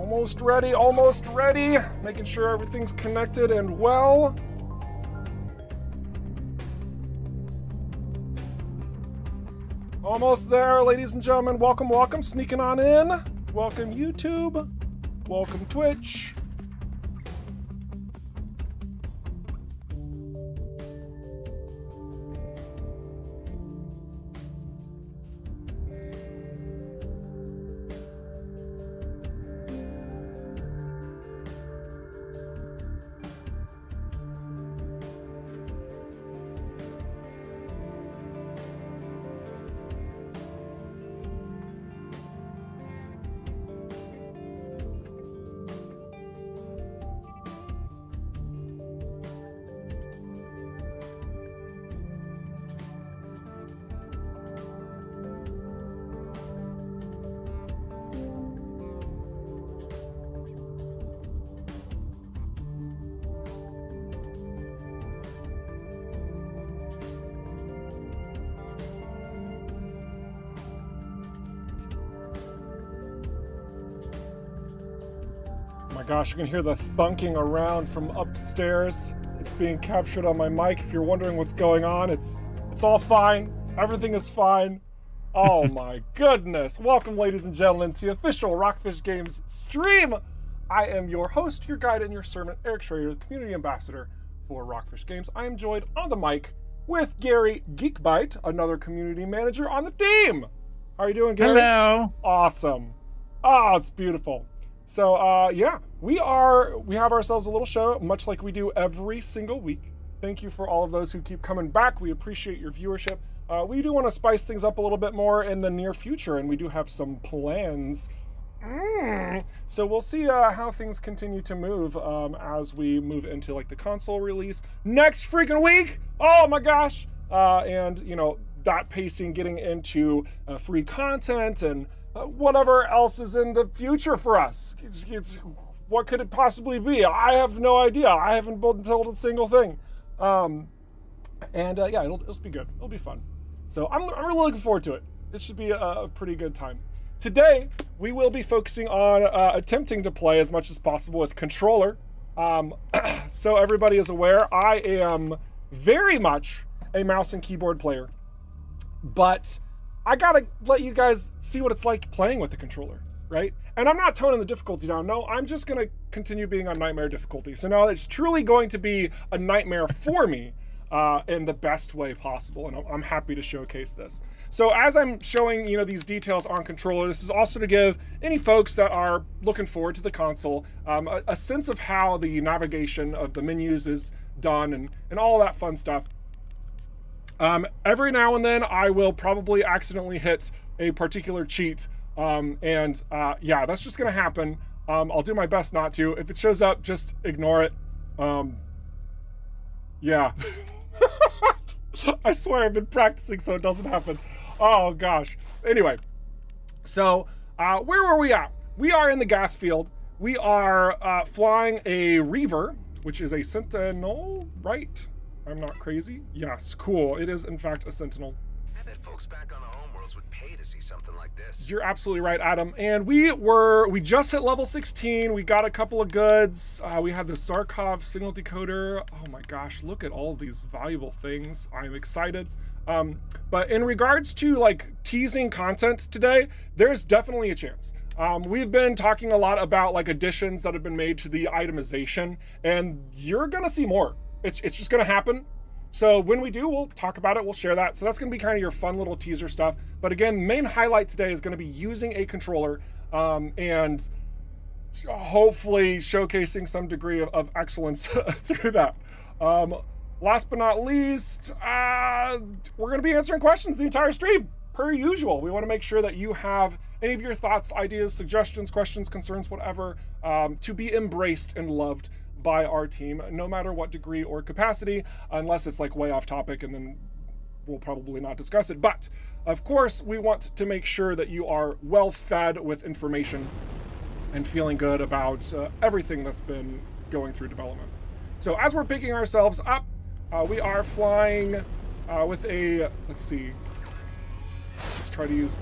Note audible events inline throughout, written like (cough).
Almost ready, almost ready. Making sure everything's connected and well. Almost there, ladies and gentlemen. Welcome, welcome. Sneaking on in. Welcome, YouTube. Welcome, Twitch. Gosh, you can hear the thunking around from upstairs. It's being captured on my mic. If you're wondering what's going on, it's it's all fine. Everything is fine. Oh (laughs) my goodness. Welcome, ladies and gentlemen, to the official Rockfish Games stream. I am your host, your guide, and your servant, Eric Schrader, the community ambassador for Rockfish Games. I am joined on the mic with Gary Geekbite, another community manager on the team. How are you doing, Gary? Hello. Awesome. Oh, it's beautiful. So uh, yeah, we are we have ourselves a little show, much like we do every single week. Thank you for all of those who keep coming back. We appreciate your viewership. Uh, we do want to spice things up a little bit more in the near future, and we do have some plans. Mm. So we'll see uh, how things continue to move um, as we move into like the console release next freaking week. Oh my gosh! Uh, and you know that pacing, getting into uh, free content and uh, whatever else is in the future for us. It's, it's, what could it possibly be? I have no idea. I haven't been told a single thing. Um, and uh, yeah, it'll, be good. It'll be fun. So I'm, I'm really looking forward to it. It should be a, a pretty good time. Today, we will be focusing on uh, attempting to play as much as possible with controller. Um, (clears throat) so everybody is aware, I am very much a mouse and keyboard player. But I gotta let you guys see what it's like playing with the controller, right? And I'm not toning the difficulty down. No, I'm just gonna continue being on nightmare difficulty. So now it's truly going to be a nightmare for me (laughs) uh, in the best way possible, and I'm happy to showcase this. So as I'm showing, you know, these details on controller, this is also to give any folks that are looking forward to the console um, a, a sense of how the navigation of the menus is done and, and all that fun stuff. Um, every now and then, I will probably accidentally hit a particular cheat, um, and uh, yeah, that's just gonna happen. Um, I'll do my best not to. If it shows up, just ignore it. Um, yeah. (laughs) I swear I've been practicing so it doesn't happen. Oh gosh. Anyway, so uh, where were we at? We are in the gas field. We are uh, flying a Reaver, which is a Sentinel, right? I'm not crazy. Yes, cool. It is in fact a Sentinel. I bet folks back on the homeworlds would pay to see something like this. You're absolutely right, Adam. And we were we just hit level 16. We got a couple of goods. Uh, we had the Zarkov signal decoder. Oh my gosh, look at all these valuable things. I'm excited. Um, but in regards to like teasing content today, there's definitely a chance. Um, we've been talking a lot about like additions that have been made to the itemization, and you're gonna see more. It's, it's just gonna happen. So when we do, we'll talk about it, we'll share that. So that's gonna be kind of your fun little teaser stuff. But again, main highlight today is gonna be using a controller um, and hopefully showcasing some degree of, of excellence (laughs) through that. Um, last but not least, uh, we're gonna be answering questions the entire stream per usual. We want to make sure that you have any of your thoughts, ideas, suggestions, questions, concerns, whatever, um, to be embraced and loved by our team, no matter what degree or capacity, unless it's like way off topic and then we'll probably not discuss it. But of course, we want to make sure that you are well fed with information and feeling good about uh, everything that's been going through development. So as we're picking ourselves up, uh, we are flying uh, with a, let's see, let's try to use,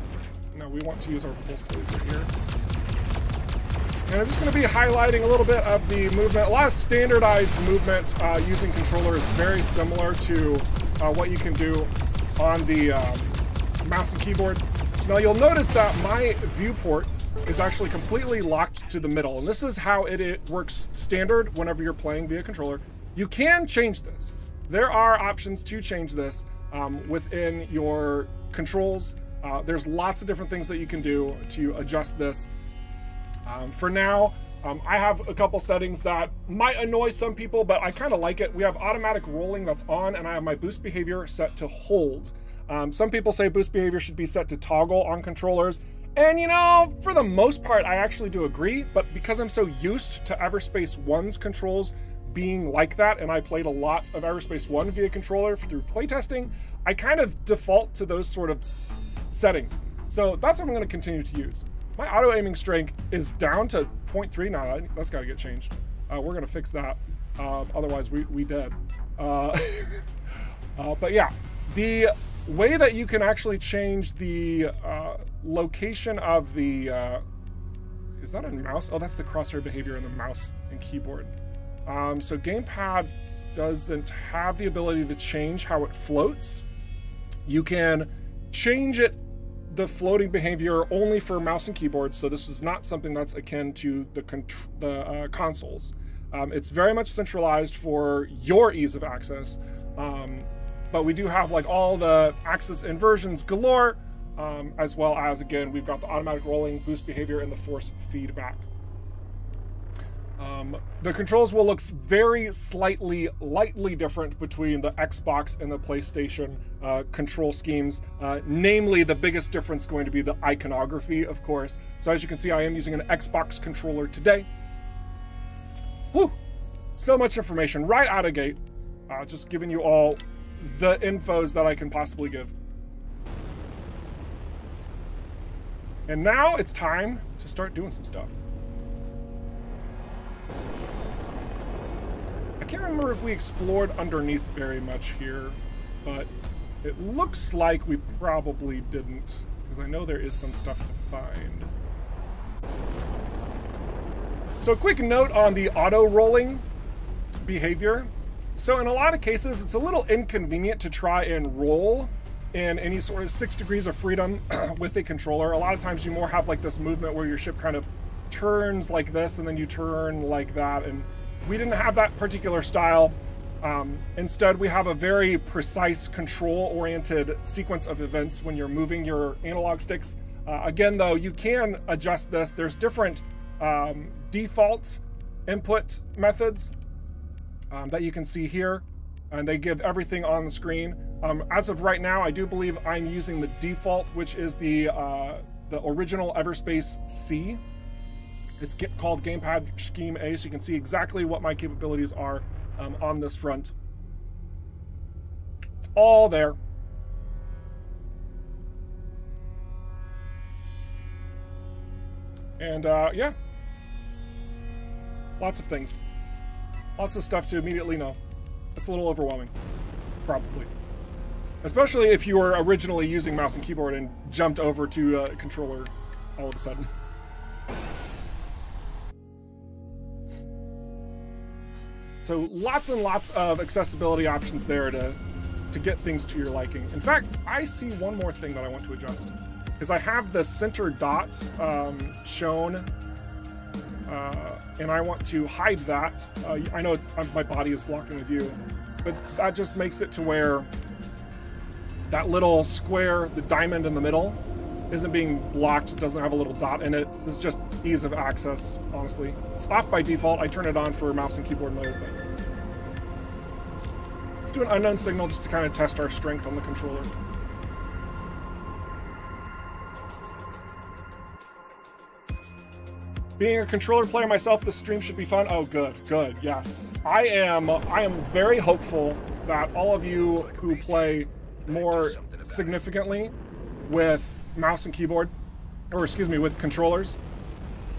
no, we want to use our pulse laser here. And I'm just going to be highlighting a little bit of the movement. A lot of standardized movement uh, using controller is very similar to uh, what you can do on the um, mouse and keyboard. Now you'll notice that my viewport is actually completely locked to the middle. And this is how it, it works standard whenever you're playing via controller. You can change this. There are options to change this um, within your controls. Uh, there's lots of different things that you can do to adjust this. Um, for now, um, I have a couple settings that might annoy some people, but I kind of like it. We have automatic rolling that's on, and I have my boost behavior set to hold. Um, some people say boost behavior should be set to toggle on controllers. And you know, for the most part, I actually do agree, but because I'm so used to Everspace 1's controls being like that, and I played a lot of Everspace 1 via controller through playtesting, I kind of default to those sort of settings. So that's what I'm going to continue to use. My auto aiming strength is down to 0.3 now. That's got to get changed. Uh, we're going to fix that. Uh, otherwise, we, we dead. Uh, (laughs) uh, but yeah, the way that you can actually change the uh, location of the... Is that a mouse? Oh, that's the crosshair behavior in the mouse and keyboard. Um, so gamepad doesn't have the ability to change how it floats. You can change it the floating behavior only for mouse and keyboard, so this is not something that's akin to the, the uh, consoles. Um, it's very much centralized for your ease of access, um, but we do have like all the axis inversions galore, um, as well as, again, we've got the automatic rolling, boost behavior, and the force feedback. Um, the controls will look very slightly, lightly different between the Xbox and the PlayStation uh, control schemes. Uh, namely, the biggest difference going to be the iconography, of course. So as you can see, I am using an Xbox controller today. Whew! So much information right out of gate. Uh, just giving you all the infos that I can possibly give. And now it's time to start doing some stuff. Can't remember if we explored underneath very much here, but it looks like we probably didn't, because I know there is some stuff to find. So a quick note on the auto-rolling behavior. So in a lot of cases, it's a little inconvenient to try and roll in any sort of six degrees of freedom (clears throat) with a controller. A lot of times you more have like this movement where your ship kind of turns like this and then you turn like that and we didn't have that particular style. Um, instead, we have a very precise control-oriented sequence of events when you're moving your analog sticks. Uh, again, though, you can adjust this. There's different um, default input methods um, that you can see here, and they give everything on the screen. Um, as of right now, I do believe I'm using the default, which is the, uh, the original Everspace C. It's called Gamepad Scheme A, so you can see exactly what my capabilities are um, on this front. It's all there. And uh, yeah, lots of things. Lots of stuff to immediately know. It's a little overwhelming, probably. Especially if you were originally using mouse and keyboard and jumped over to uh, controller all of a sudden. So lots and lots of accessibility options there to, to get things to your liking. In fact, I see one more thing that I want to adjust. Because I have the center dot um, shown, uh, and I want to hide that. Uh, I know it's, uh, my body is blocking the view, but that just makes it to where that little square, the diamond in the middle, isn't being blocked, doesn't have a little dot in it. Is just ease of access, honestly. It's off by default. I turn it on for mouse and keyboard mode, but... Let's do an unknown signal just to kind of test our strength on the controller. Being a controller player myself, the stream should be fun. Oh, good, good, yes. I am, I am very hopeful that all of you who play more significantly with mouse and keyboard, or excuse me, with controllers,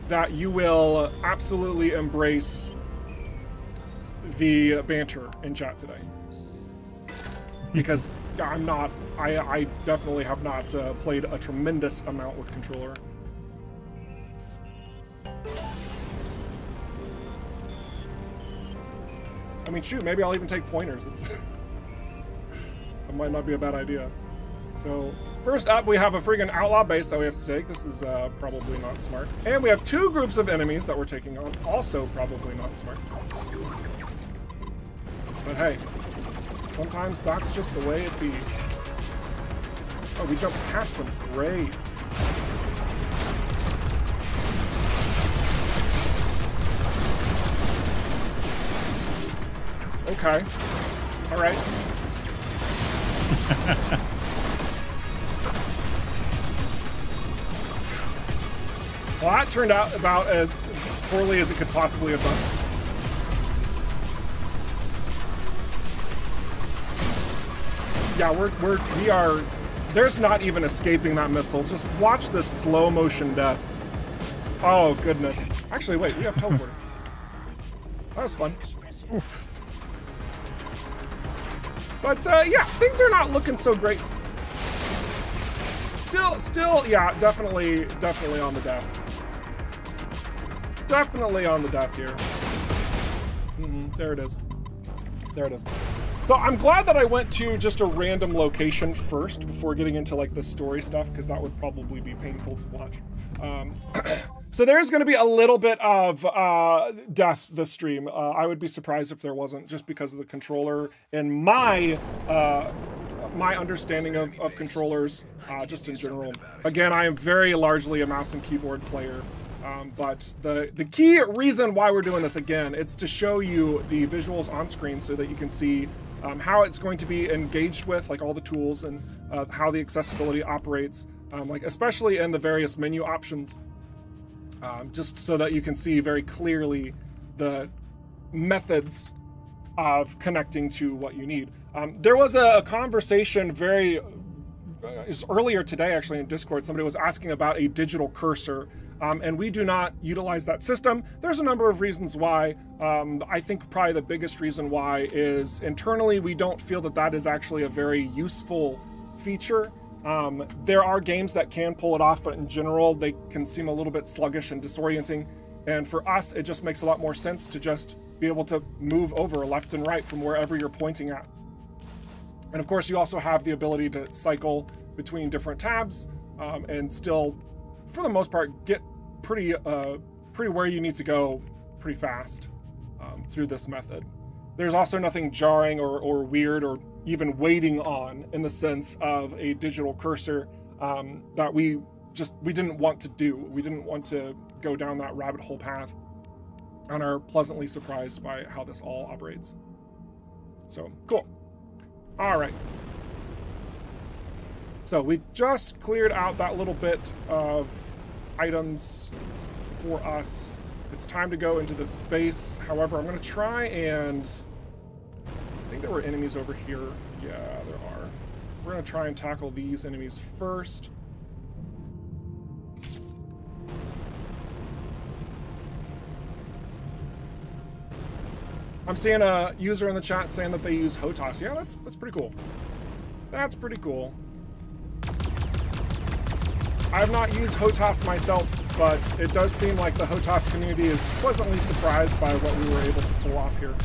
that you will absolutely embrace the banter in chat today. Because (laughs) I'm not, I, I definitely have not uh, played a tremendous amount with controller. I mean, shoot, maybe I'll even take pointers. It's (laughs) that might not be a bad idea. So first up, we have a freaking outlaw base that we have to take. This is uh, probably not smart. And we have two groups of enemies that we're taking on. Also probably not smart. But hey, sometimes that's just the way it be. Oh, we jumped past them. Great. Okay. All right. (laughs) well, that turned out about as poorly as it could possibly have done. Yeah, we're, we're, we are, there's not even escaping that missile. Just watch this slow motion death. Oh, goodness. Actually, wait, we have teleport. (laughs) that was fun. Oof. But uh, yeah, things are not looking so great. Still, still, yeah, definitely, definitely on the death. Definitely on the death here. Mm there it is. There it is. So I'm glad that I went to just a random location first before getting into like the story stuff because that would probably be painful to watch. Um, (clears throat) So there's going to be a little bit of uh, death this stream. Uh, I would be surprised if there wasn't, just because of the controller and my uh, my understanding of, of controllers, uh, just in general. Again, I am very largely a mouse and keyboard player. Um, but the, the key reason why we're doing this again, it's to show you the visuals on screen so that you can see um, how it's going to be engaged with, like all the tools and uh, how the accessibility operates, um, like especially in the various menu options um, just so that you can see very clearly the methods of connecting to what you need. Um, there was a, a conversation very uh, earlier today, actually in Discord. Somebody was asking about a digital cursor, um, and we do not utilize that system. There's a number of reasons why. Um, I think probably the biggest reason why is internally we don't feel that that is actually a very useful feature. Um, there are games that can pull it off, but in general, they can seem a little bit sluggish and disorienting. And for us, it just makes a lot more sense to just be able to move over left and right from wherever you're pointing at. And of course, you also have the ability to cycle between different tabs um, and still, for the most part, get pretty, uh, pretty where you need to go pretty fast um, through this method. There's also nothing jarring or, or weird or even waiting on in the sense of a digital cursor um, that we just we didn't want to do. We didn't want to go down that rabbit hole path and are pleasantly surprised by how this all operates. So cool. All right. So we just cleared out that little bit of items for us. It's time to go into this base. However, I'm going to try and I think there were enemies over here. Yeah, there are. We're going to try and tackle these enemies first. I'm seeing a user in the chat saying that they use HOTAS. Yeah, that's that's pretty cool. That's pretty cool. I have not used HOTAS myself, but it does seem like the HOTAS community is pleasantly surprised by what we were able to pull off here.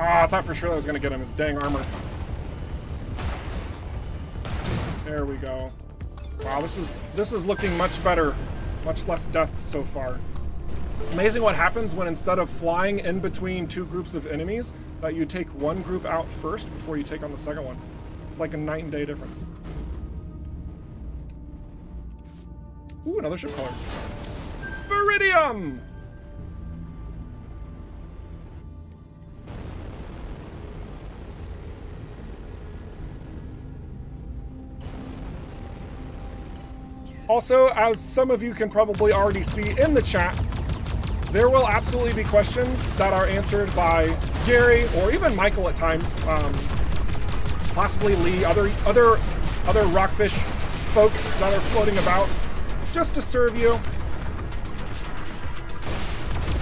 Ah, I thought for sure I was going to get him his dang armor. There we go. Wow, this is this is looking much better. Much less death so far. Amazing what happens when instead of flying in between two groups of enemies, that you take one group out first before you take on the second one. Like a night and day difference. Ooh, another ship color. Viridium! Also, as some of you can probably already see in the chat, there will absolutely be questions that are answered by Gary or even Michael at times, um, possibly Lee, other other other rockfish folks that are floating about, just to serve you.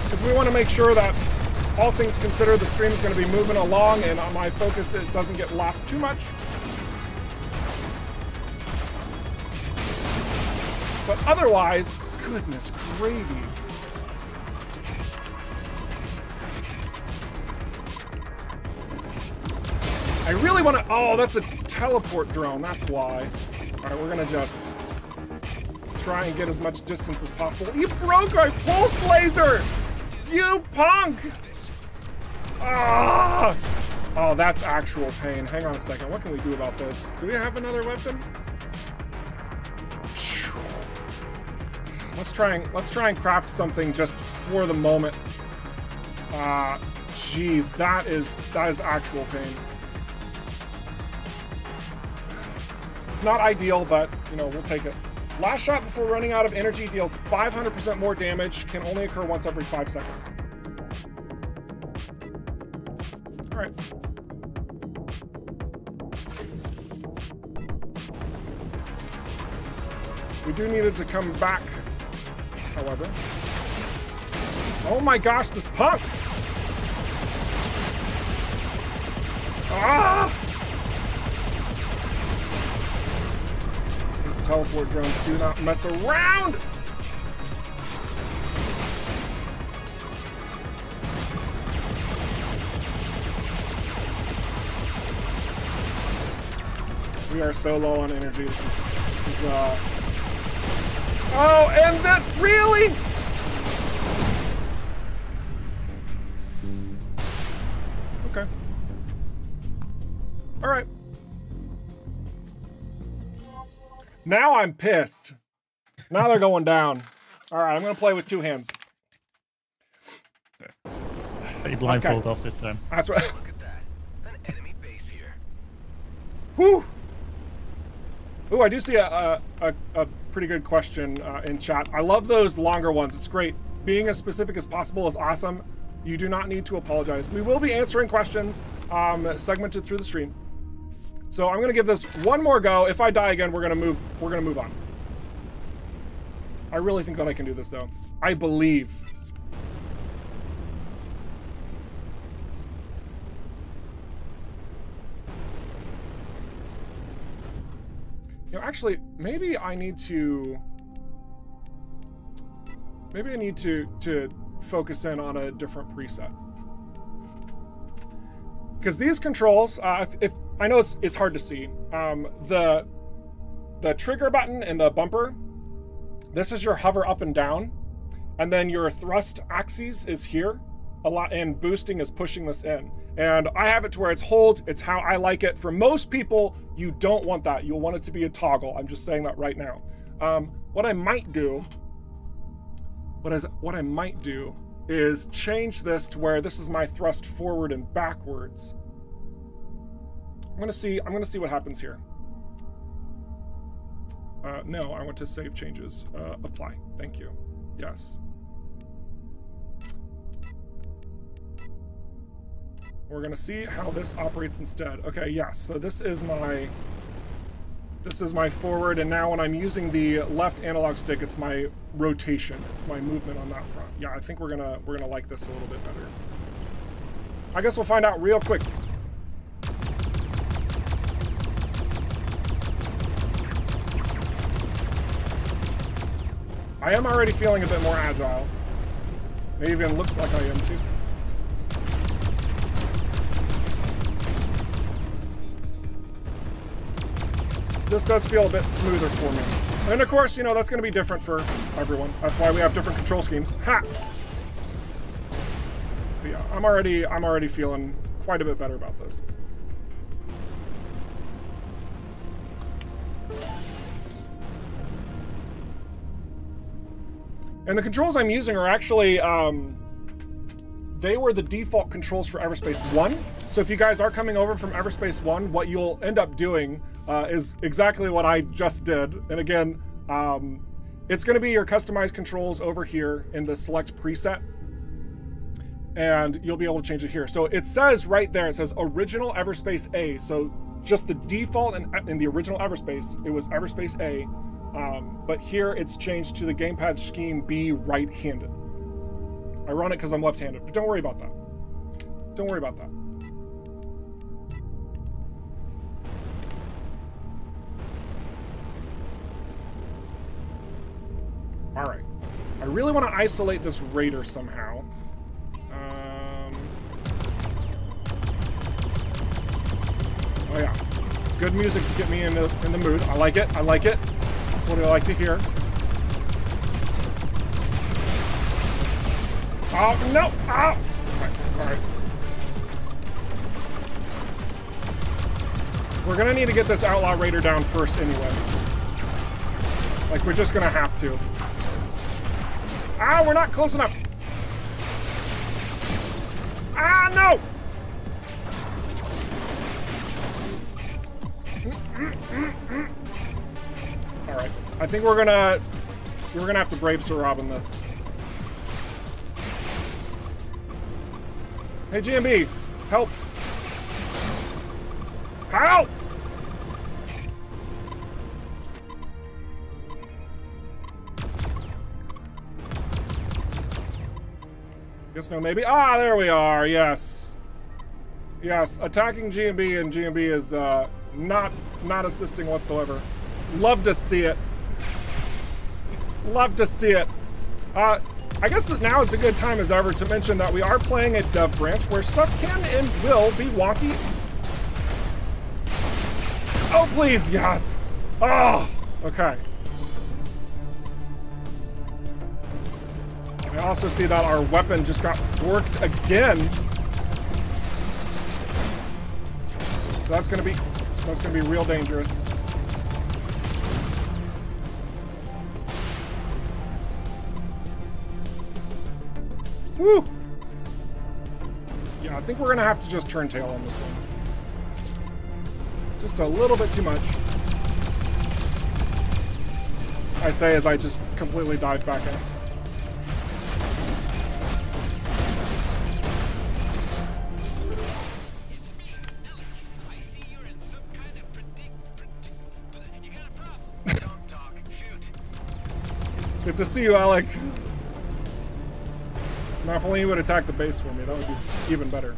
Because we want to make sure that all things considered, the stream is going to be moving along, and my focus, it doesn't get lost too much. But otherwise, goodness gravy. I really want to. Oh, that's a teleport drone. That's why. All right, we're gonna just try and get as much distance as possible. You broke our pulse laser! You punk! Ah! Oh, that's actual pain. Hang on a second. What can we do about this? Do we have another weapon? Let's try and let's try and craft something just for the moment. Uh, jeez, that is that is actual pain. It's not ideal, but you know we'll take it. Last shot before running out of energy deals 500% more damage. Can only occur once every five seconds. All right. We do need it to come back however. Oh my gosh, this puck! Ah! These teleport drones do not mess around! We are so low on energy. This is this is uh Oh, and that really? Okay. All right. Now I'm pissed. Now they're going down. All right, I'm going to play with two hands. you blindfold okay. off this time. That's right. Look at that. An enemy base here. Whew. Ooh, I do see a, a, a pretty good question uh, in chat. I love those longer ones. It's great. Being as specific as possible is awesome. You do not need to apologize. We will be answering questions um, segmented through the stream. So I'm gonna give this one more go. If I die again, we're gonna move. We're gonna move on. I really think that I can do this, though. I believe. Know, actually, maybe I need to... Maybe I need to, to focus in on a different preset. Because these controls, uh, if, if, I know it's it's hard to see, um, the the trigger button and the bumper, this is your hover up and down, and then your thrust axis is here a lot and boosting is pushing this in. And I have it to where it's hold, it's how I like it. For most people, you don't want that. You'll want it to be a toggle. I'm just saying that right now. Um, what I might do, what is what I might do is change this to where this is my thrust forward and backwards. I'm gonna see, I'm gonna see what happens here. Uh, no, I want to save changes. Uh, apply, thank you. Yes. We're gonna see how this operates instead. Okay, yes, so this is my this is my forward, and now when I'm using the left analog stick, it's my rotation. It's my movement on that front. Yeah, I think we're gonna we're gonna like this a little bit better. I guess we'll find out real quick. I am already feeling a bit more agile. It even looks like I am too. This does feel a bit smoother for me. And of course, you know, that's going to be different for everyone. That's why we have different control schemes. Ha! But yeah, I'm already, I'm already feeling quite a bit better about this. And the controls I'm using are actually, um, they were the default controls for Everspace 1. So if you guys are coming over from Everspace 1, what you'll end up doing uh, is exactly what I just did. And again, um, it's going to be your customized controls over here in the select preset. And you'll be able to change it here. So it says right there, it says original Everspace A. So just the default in, in the original Everspace, it was Everspace A. Um, but here it's changed to the gamepad scheme B right-handed. I run it because I'm left-handed, but don't worry about that. Don't worry about that. All right. I really want to isolate this raider somehow. Um, oh yeah, good music to get me in the in the mood. I like it. I like it. That's what I like to hear. Oh no! Oh! All right. All right. We're gonna need to get this outlaw raider down first anyway. Like we're just gonna have to. Ah, we're not close enough. Ah, no! All right, I think we're gonna we're gonna have to brave Sir Robin this. Hey, GMB, help! Help! Yes, no, maybe. Ah, there we are. Yes. Yes, attacking GMB and GMB is uh, not not assisting whatsoever. Love to see it. Love to see it. Uh, I guess now is a good time as ever to mention that we are playing at dev branch where stuff can and will be wonky. Oh, please, yes. Oh, okay. I also see that our weapon just got worked again. So that's gonna be that's gonna be real dangerous. Woo! Yeah, I think we're gonna have to just turn tail on this one. Just a little bit too much. I say as I just completely dive back in. (laughs) Good to see you, Alec. Now, if only he would attack the base for me, that would be even better.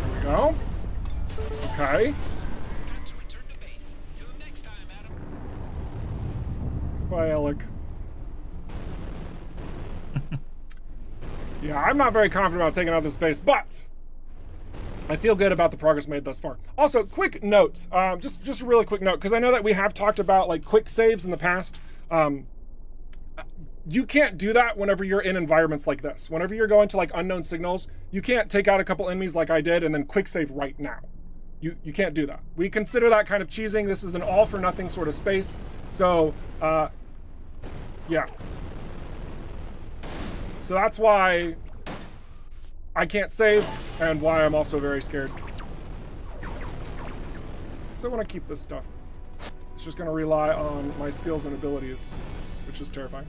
There we go. Okay. Goodbye, Alec. (laughs) yeah, I'm not very confident about taking out this base, but I feel good about the progress made thus far. Also, quick note, um, just just a really quick note, because I know that we have talked about like quick saves in the past. Um, you can't do that whenever you're in environments like this. Whenever you're going to like unknown signals, you can't take out a couple enemies like I did and then quick save right now. You you can't do that. We consider that kind of cheesing. This is an all for nothing sort of space. So, uh, yeah. So that's why I can't save, and why I'm also very scared. So I want to keep this stuff. It's just going to rely on my skills and abilities, which is terrifying.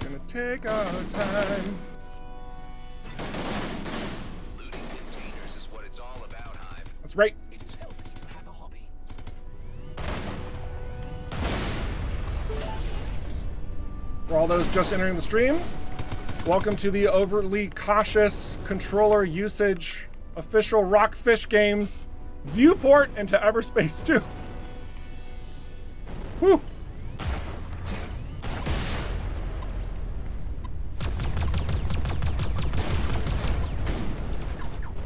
Gonna take our time. Looting containers is what it's all about, Hive. That's right. For all those just entering the stream, welcome to the overly cautious controller usage official Rockfish Games viewport into Everspace 2. (laughs) Whew.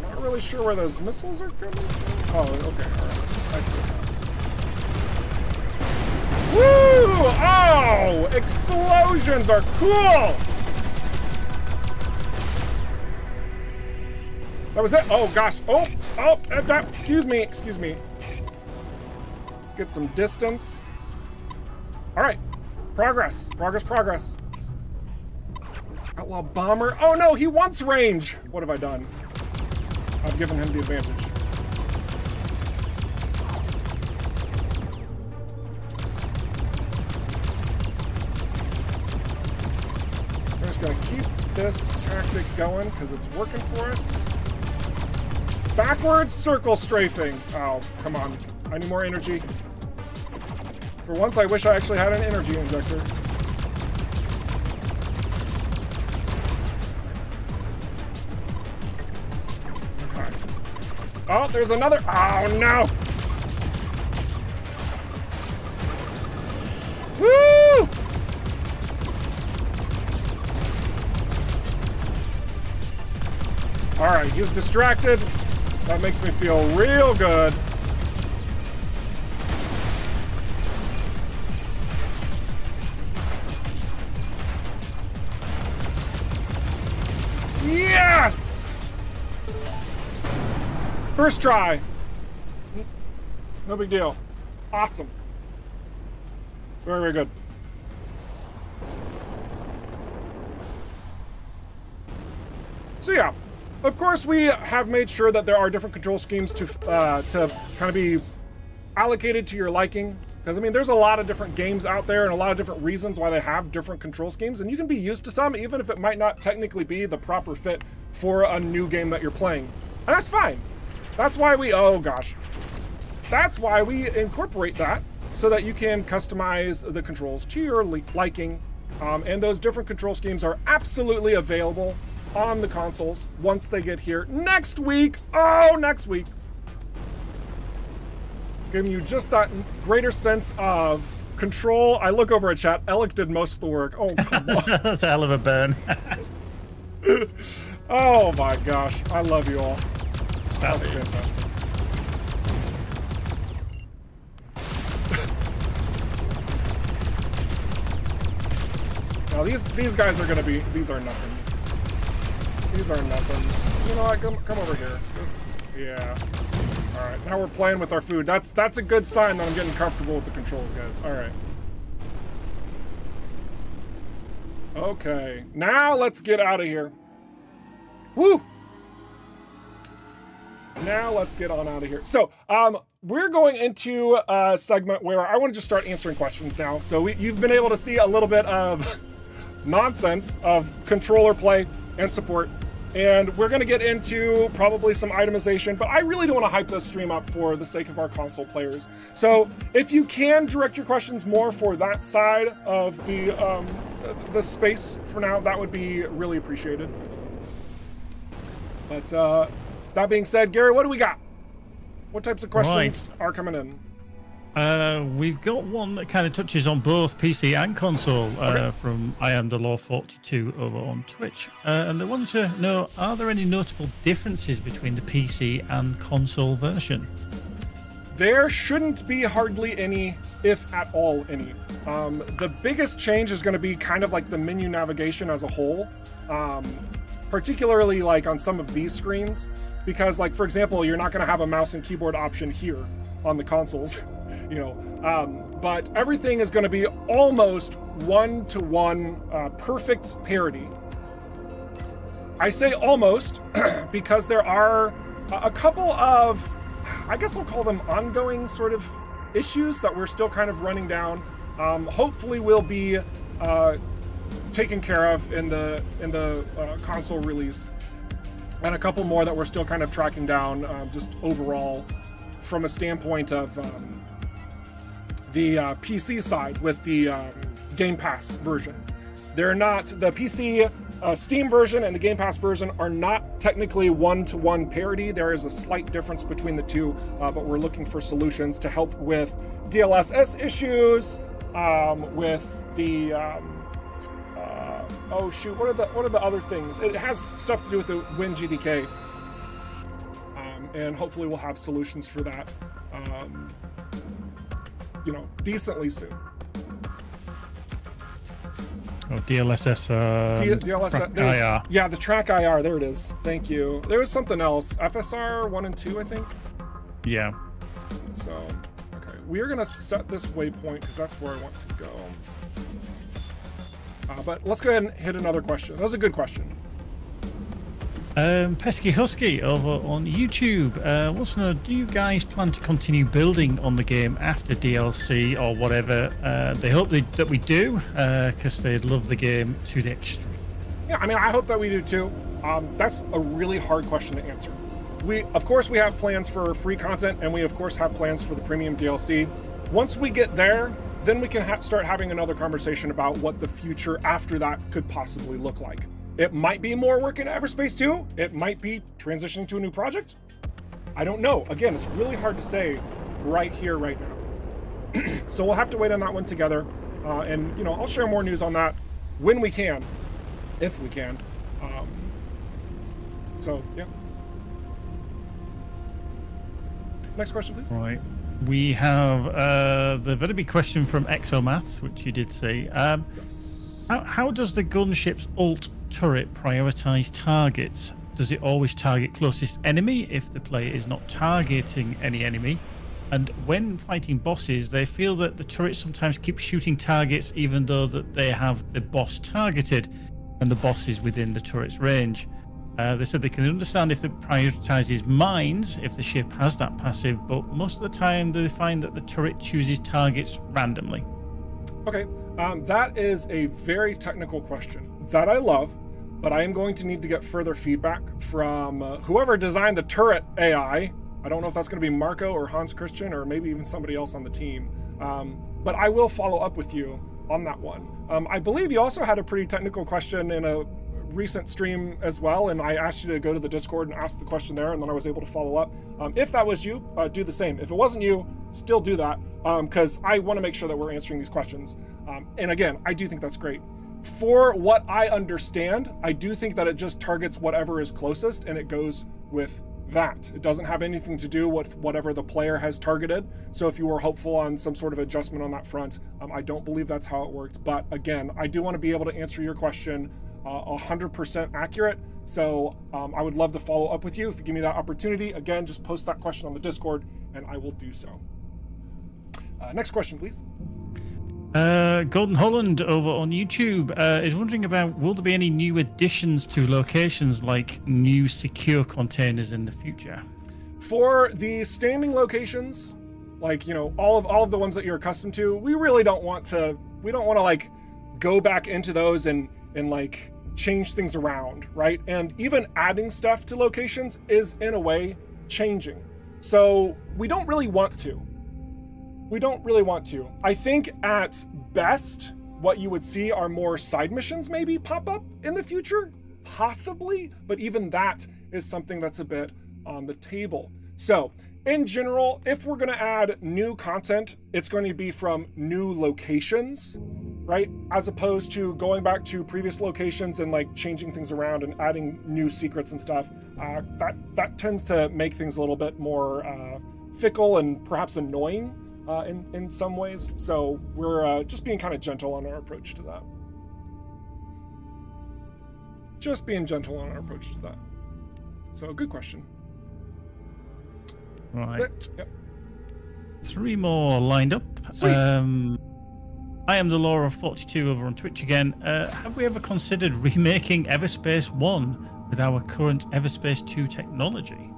Not really sure where those missiles are coming from. Oh, okay, alright. I see. Woo! Oh! Explosions are cool! That was it? Oh gosh. Oh! Oh! that- excuse me, excuse me. Let's get some distance. Alright. Progress. Progress, progress. Outlaw bomber. Oh no, he wants range! What have I done? I've given him the advantage. This tactic going because it's working for us. Backwards circle strafing. Oh, come on. I need more energy. For once, I wish I actually had an energy injector. Okay. Oh, there's another. Oh, no. Distracted. That makes me feel real good. Yes! First try. No big deal. Awesome. Very, very good. Course we have made sure that there are different control schemes to uh, to kind of be allocated to your liking. Because I mean, there's a lot of different games out there and a lot of different reasons why they have different control schemes, and you can be used to some even if it might not technically be the proper fit for a new game that you're playing, and that's fine. That's why we oh gosh, that's why we incorporate that so that you can customize the controls to your liking. Um, and those different control schemes are absolutely available on the consoles once they get here next week. Oh, next week. Giving you just that greater sense of control. I look over at chat. Alec did most of the work. Oh. (laughs) That's a hell of a burn. (laughs) oh my gosh. I love you all. That's Savage. fantastic. (laughs) Now these these guys are gonna be these are nothing. These are nothing. You know what? Come come over here. Just, yeah. All right. Now we're playing with our food. That's that's a good sign that I'm getting comfortable with the controls, guys. All right. Okay. Now let's get out of here. Woo! Now let's get on out of here. So, um, we're going into a segment where I want to just start answering questions now. So we, you've been able to see a little bit of (laughs) nonsense of controller play and support. And we're going to get into probably some itemization, but I really don't want to hype this stream up for the sake of our console players. So if you can direct your questions more for that side of the um, the space for now, that would be really appreciated. But uh, that being said, Gary, what do we got? What types of questions are coming in? Uh, we've got one that kind of touches on both PC and console uh, Okay. from I am the Law 42 over on Twitch. Uh, and they want to know are there any notable differences between the PC and console version? There shouldn't be hardly any, if at all any. Um, the biggest change is going to be kind of like the menu navigation as a whole, um, particularly like on some of these screens, because like for example, you're not going to have a mouse and keyboard option here on the consoles, (laughs) you know. Um, but everything is going to be almost one to one, uh, perfect parity. I say almost (clears throat) because there are a a couple of, I guess I'll call them ongoing sort of issues that we're still kind of running down. Um, hopefully, will be uh, taken care of in the in the uh, console release, and a couple more that we're still kind of tracking down, um, just overall, from a standpoint of um, the uh, PC side with the um, Game Pass version. They're not the PC uh, Steam version and the Game Pass version are not technically one-to-one parity. There is a slight difference between the two, uh, but we're looking for solutions to help with DLSS issues, um, with the um, uh, oh shoot, what are the what are the other things? It has stuff to do with the WinGDK, um, and hopefully we'll have solutions for that. Um, you know, decently soon. Oh, DLSS. Um, D- DLSS. IR. Yeah, the track IR. There it is. Thank you. There was something else. FSR one and two, I think. Yeah. So, okay, we are gonna set this waypoint because that's where I want to go. Uh, but let's go ahead and hit another question. That was a good question. Um, Pesky Husky over on YouTube uh, wants to know: Do you guys plan to continue building on the game after DLC or whatever? Uh, they hope they, that we do because they'd love the game to the extreme. Yeah, I mean, I hope that we do too. Um, that's a really hard question to answer. We, of course, we have plans for free content, and we of course have plans for the premium DLC. Once we get there, then we can ha- start having another conversation about what the future after that could possibly look like. It might be more work in Everspace 2. It might be transitioning to a new project. I don't know. Again, it's really hard to say right here, right now. (clears throat) so we'll have to wait on that one together. Uh, and, you know, I'll share more news on that when we can, if we can. Um, so, yeah. Next question, please. Right. We have uh, the very big question from Exomaths, which you did see. Um, Yes. how, how does the gunship's alt turret prioritize targets? Does it always target closest enemy if the player is not targeting any enemy? And when fighting bosses, they feel that the turret sometimes keeps shooting targets even though that they have the boss targeted and the boss is within the turret's range. Uh, they said they can understand if it prioritizes mines if the ship has that passive, but most of the time they find that the turret chooses targets randomly. Okay, um, that is a very technical question that I love, but I am going to need to get further feedback from uh, whoever designed the turret AI. I don't know if that's going to be Marco or Hans Christian or maybe even somebody else on the team. Um, but I will follow up with you on that one. Um, I believe you also had a pretty technical question in a recent stream as well, and I asked you to go to the Discord and ask the question there, and then I was able to follow up. Um, if that was you, uh, do the same. If it wasn't you, still do that, because I want to make sure that we're answering these questions. Um, and again, I do think that's great. For what I understand, I do think that it just targets whatever is closest and it goes with that. It doesn't have anything to do with whatever the player has targeted. So if you were hopeful on some sort of adjustment on that front, um, I don't believe that's how it worked. But again, I do want to be able to answer your question uh, 100% accurate. So um, I would love to follow up with you. If you give me that opportunity, again, just post that question on the Discord and I will do so. Uh, next question, please. Uh, Golden Holland over on YouTube uh, is wondering about will there be any new additions to locations like new secure containers in the future? For the standing locations, like you know, all of all of the ones that you're accustomed to, we really don't want to. We don't want to like go back into those and and like change things around, right? And even adding stuff to locations is in a way changing. So we don't really want to. We don't really want to. I think at best, what you would see are more side missions maybe pop up in the future, possibly, but even that is something that's a bit on the table. So, in general, if we're going to add new content, it's going to be from new locations, right? As opposed to going back to previous locations and like changing things around and adding new secrets and stuff. Uh, that that tends to make things a little bit more uh, fickle and perhaps annoying uh, in in some ways. So we're uh, just being kind of gentle on our approach to that. Just being gentle on our approach to that. So good question. Right. Yep. Three more lined up. Sweet. Um, I am the Laura 42 over on Twitch again. Uh, have we ever considered (laughs) remaking Everspace 1 with our current Everspace 2 technology?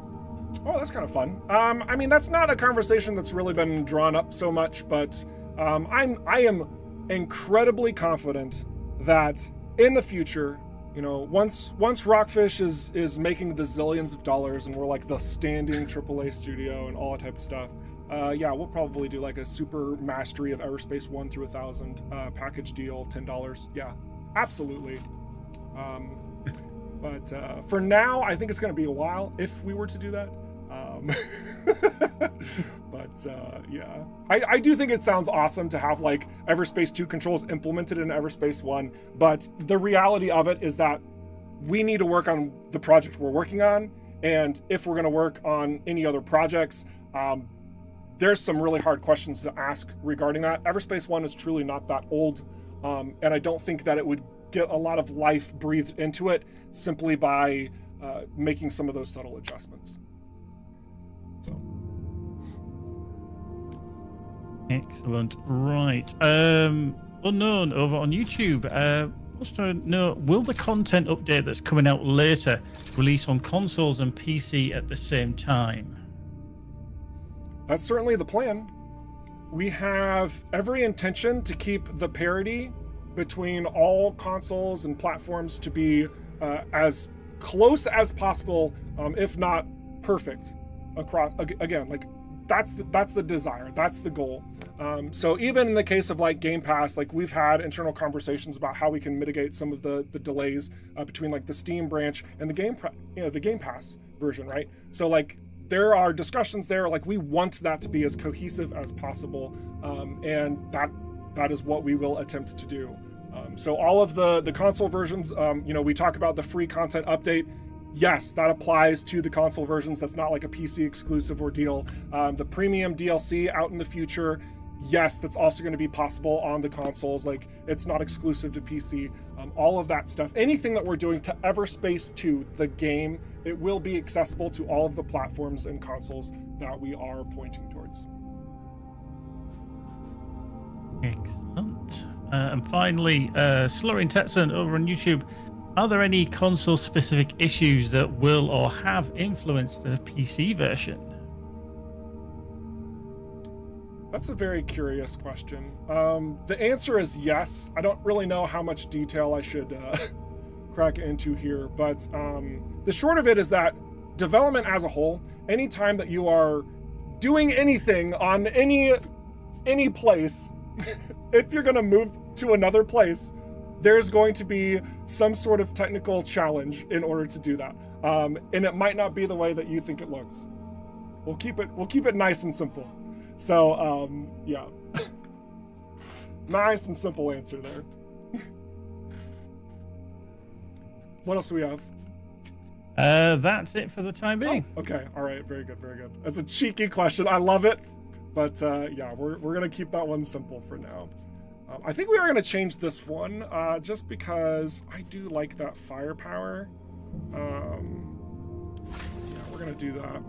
Oh, that's kind of fun. Um, I mean, that's not a conversation that's really been drawn up so much, but um, I'm I am incredibly confident that in the future, you know, once once Rockfish is is making the zillions of dollars and we're like the standing AAA studio and all that type of stuff, uh, yeah, we'll probably do like a super mastery of Everspace one through a thousand uh, package deal, ten dollars. Yeah, absolutely. Um, but uh, for now, I think it's going to be a while if we were to do that. Um, (laughs) but uh, yeah, I, I do think it sounds awesome to have like Everspace 2 controls implemented in Everspace 1. But the reality of it is that we need to work on the project we're working on. And if we're going to work on any other projects, um, there's some really hard questions to ask regarding that. Everspace 1 is truly not that old. Um, and I don't think that it would get a lot of life breathed into it simply by uh, making some of those subtle adjustments. So, Excellent. Right. Um, unknown over on YouTube. Uh, wants to know: Will the content update that's coming out later release on consoles and PC at the same time? that's certainly the plan. We have every intention to keep the parity between all consoles and platforms to be uh, as close as possible, um, if not perfect, across. Again, like that's the, that's the desire, that's the goal. Um, so even in the case of like Game Pass, like we've had internal conversations about how we can mitigate some of the the delays uh, between like the Steam branch and the Game, you know, the Game Pass version, right? So like there are discussions there. Like we want that to be as cohesive as possible, um, and that that is what we will attempt to do. Um, so all of the the console versions, um, you know, we talk about the free content update. Yes, that applies to the console versions. That's not like a PC exclusive ordeal. Um, the premium DLC out in the future, yes, that's also going to be possible on the consoles. Like it's not exclusive to PC. Um, all of that stuff, anything that we're doing to Everspace 2, the game, it will be accessible to all of the platforms and consoles that we are pointing towards. Excellent. Uh, and finally, uh, Slurring Tetson over on YouTube. Are there any console specific issues that will or have influenced the PC version? That's a very curious question. Um, the answer is yes. I don't really know how much detail I should uh, (laughs) crack into here, but um, the short of it is that development as a whole, anytime that you are doing anything on any any place, (laughs) if you're going to move to another place, there's going to be some sort of technical challenge in order to do that, um, and it might not be the way that you think it looks. We'll keep it we'll keep it nice and simple. So, um, yeah. (laughs) nice and simple answer there. (laughs) what else do we have? Uh, that's it for the time being. Okay, all right, very good, very good. That's a cheeky question. I love it. But uh, yeah, we're, we're going to keep that one simple for now. I think we are going to change this one uh, just because I do like that firepower. Um, yeah, we're going to do that.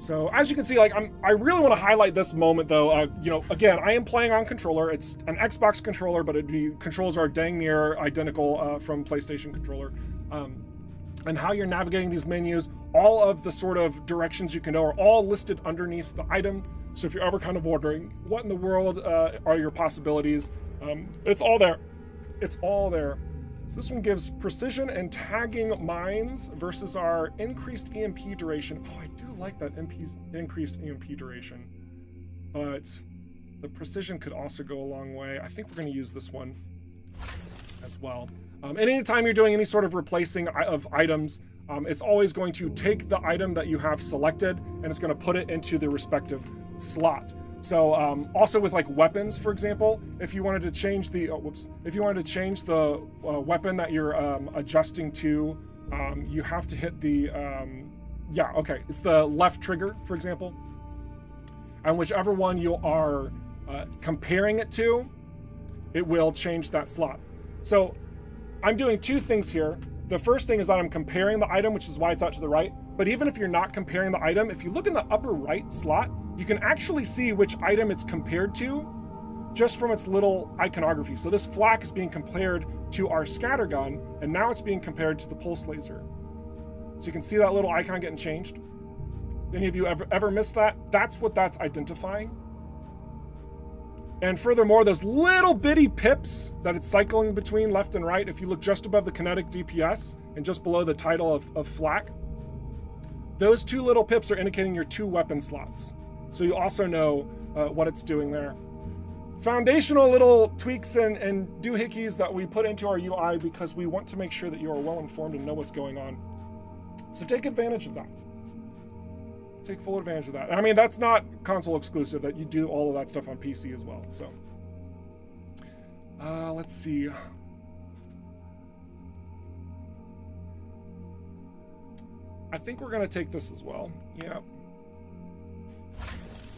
So as you can see, like I'm, I really want to highlight this moment though. Uh, you know, again, I am playing on controller. It's an Xbox controller, but it controls are dang near identical uh, from PlayStation controller. Um, and how you're navigating these menus, all of the sort of directions you can go are all listed underneath the item. So if you're ever kind of wondering what in the world uh, are your possibilities, um, it's all there. It's all there. So this one gives precision and tagging mines versus our increased EMP duration. Oh, I do like that MP, increased EMP duration, but the precision could also go a long way. I think we're going to use this one as well. Um, and anytime you're doing any sort of replacing of items, um, it's always going to take the item that you have selected and it's going to put it into the respective slot. So um, also with like weapons, for example, if you wanted to change the oh, whoops, if you wanted to change the uh, weapon that you're um, adjusting to, um, you have to hit the um, yeah okay, it's the left trigger, for example, and whichever one you are uh, comparing it to, it will change that slot. So I'm doing two things here. The first thing is that I'm comparing the item, which is why it's out to the right. But even if you're not comparing the item, if you look in the upper right slot, you can actually see which item it's compared to just from its little iconography. So this flak is being compared to our scatter gun, and now it's being compared to the pulse laser. So you can see that little icon getting changed. Any of you ever ever missed that? That's what that's identifying. And furthermore, those little bitty pips that it's cycling between left and right, if you look just above the kinetic DPS and just below the title of, of flak, those two little pips are indicating your two weapon slots. So you also know uh, what it's doing there. Foundational little tweaks and, and doohickeys that we put into our UI because we want to make sure that you are well informed and know what's going on. So take advantage of that take full advantage of that. I mean, that's not console exclusive. That you do all of that stuff on PC as well. So, uh, let's see. I think we're gonna take this as well. Yeah.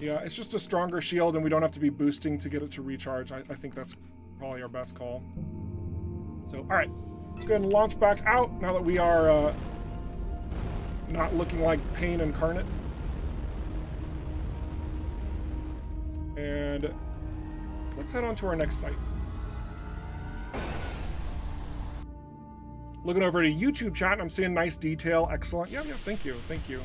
Yeah, it's just a stronger shield, and we don't have to be boosting to get it to recharge. I, I think that's probably our best call. So, all right, let's go ahead and launch back out now that we are uh, not looking like pain incarnate. And let's head on to our next site. Looking over to YouTube chat, I'm seeing nice detail. Excellent. Yeah, yeah, thank you. Thank you.